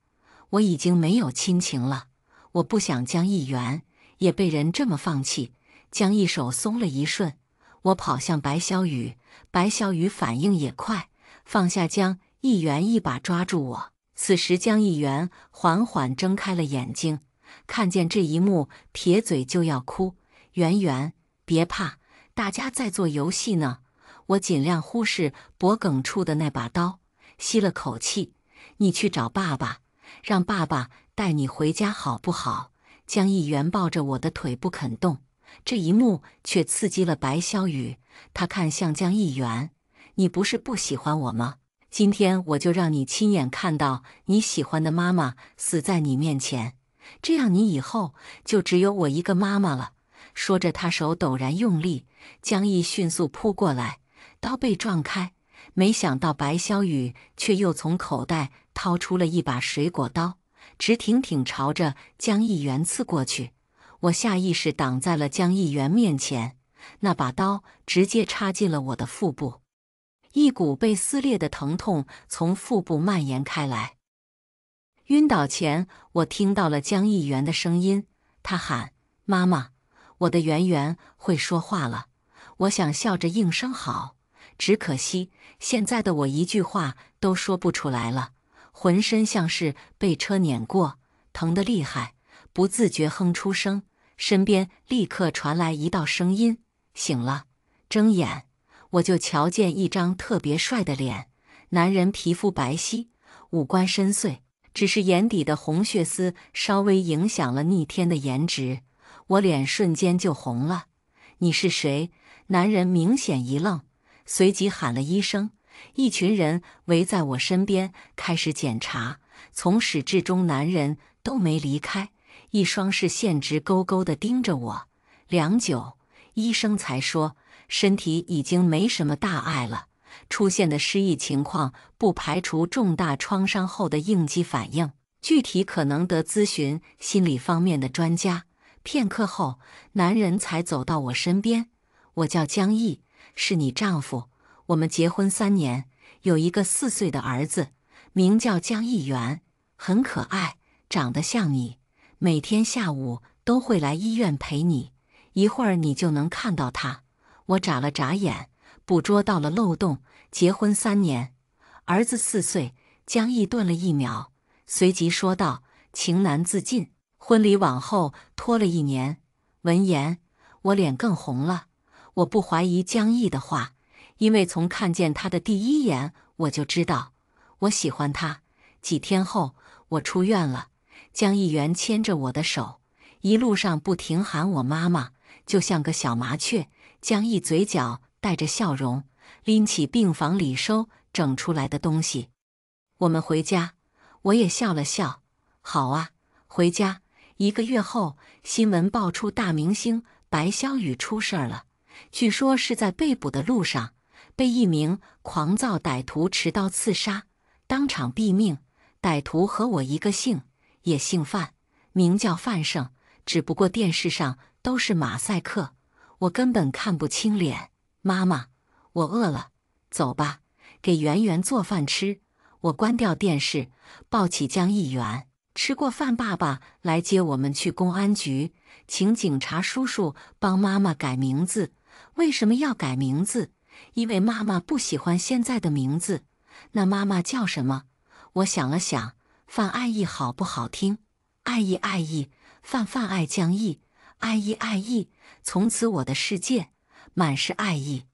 我已经没有亲情了，我不想江议员也被人这么放弃。江一手松了一瞬，我跑向白小雨，白小雨反应也快，放下江一元，一把抓住我。此时，江一元缓缓睁开了眼睛，看见这一幕，撇嘴就要哭。圆圆，别怕，大家在做游戏呢。我尽量忽视脖颈处的那把刀，吸了口气。你去找爸爸，让爸爸带你回家，好不好？江议员抱着我的腿不肯动，这一幕却刺激了白霄宇。他看向江议员：“你不是不喜欢我吗？”今天我就让你亲眼看到你喜欢的妈妈死在你面前，这样你以后就只有我一个妈妈了。说着，他手陡然用力，江毅迅速扑过来，刀被撞开。没想到白霄宇却又从口袋掏出了一把水果刀，直挺挺朝着江议员刺过去。我下意识挡在了江议员面前，那把刀直接插进了我的腹部。一股被撕裂的疼痛从腹部蔓延开来。晕倒前，我听到了江议员的声音，他喊：“妈妈，我的圆圆会说话了。”我想笑着应声好，只可惜现在的我一句话都说不出来了，浑身像是被车碾过，疼得厉害，不自觉哼出声。身边立刻传来一道声音：“醒了，睁眼。”我就瞧见一张特别帅的脸，男人皮肤白皙，五官深邃，只是眼底的红血丝稍微影响了逆天的颜值，我脸瞬间就红了。你是谁？男人明显一愣，随即喊了一声，一群人围在我身边开始检查，从始至终男人都没离开，一双视线直勾勾的盯着我。良久，医生才说。身体已经没什么大碍了，出现的失忆情况不排除重大创伤后的应激反应，具体可能得咨询心理方面的专家。片刻后，男人才走到我身边：“我叫江毅，是你丈夫，我们结婚三年，有一个四岁的儿子，名叫江毅元，很可爱，长得像你。每天下午都会来医院陪你，一会儿你就能看到他。我眨了眨眼，捕捉到了漏洞。结婚三年，儿子四岁。江毅顿了一秒，随即说道：“情难自禁，婚礼往后拖了一年。”闻言，我脸更红了。我不怀疑江毅的话，因为从看见他的第一眼，我就知道我喜欢他。几天后，我出院了。江议员牵着我的手，一路上不停喊我妈妈，就像个小麻雀。江毅嘴角带着笑容，拎起病房里收整出来的东西。我们回家，我也笑了笑。好啊，回家。一个月后，新闻爆出大明星白霄宇出事了，据说是在被捕的路上，被一名狂躁歹徒持刀刺杀，当场毙命。歹徒和我一个姓，也姓范，名叫范胜，只不过电视上都是马赛克，我根本看不清脸。妈妈，我饿了，走吧，给圆圆做饭吃。我关掉电视，抱起江议员。吃过饭，爸爸来接我们去公安局，请警察叔叔帮妈妈改名字。为什么要改名字？因为妈妈不喜欢现在的名字。那妈妈叫什么？我想了想，范爱意好不好听？爱意爱意，范范爱将毅，爱意爱意。从此我的世界满是爱意。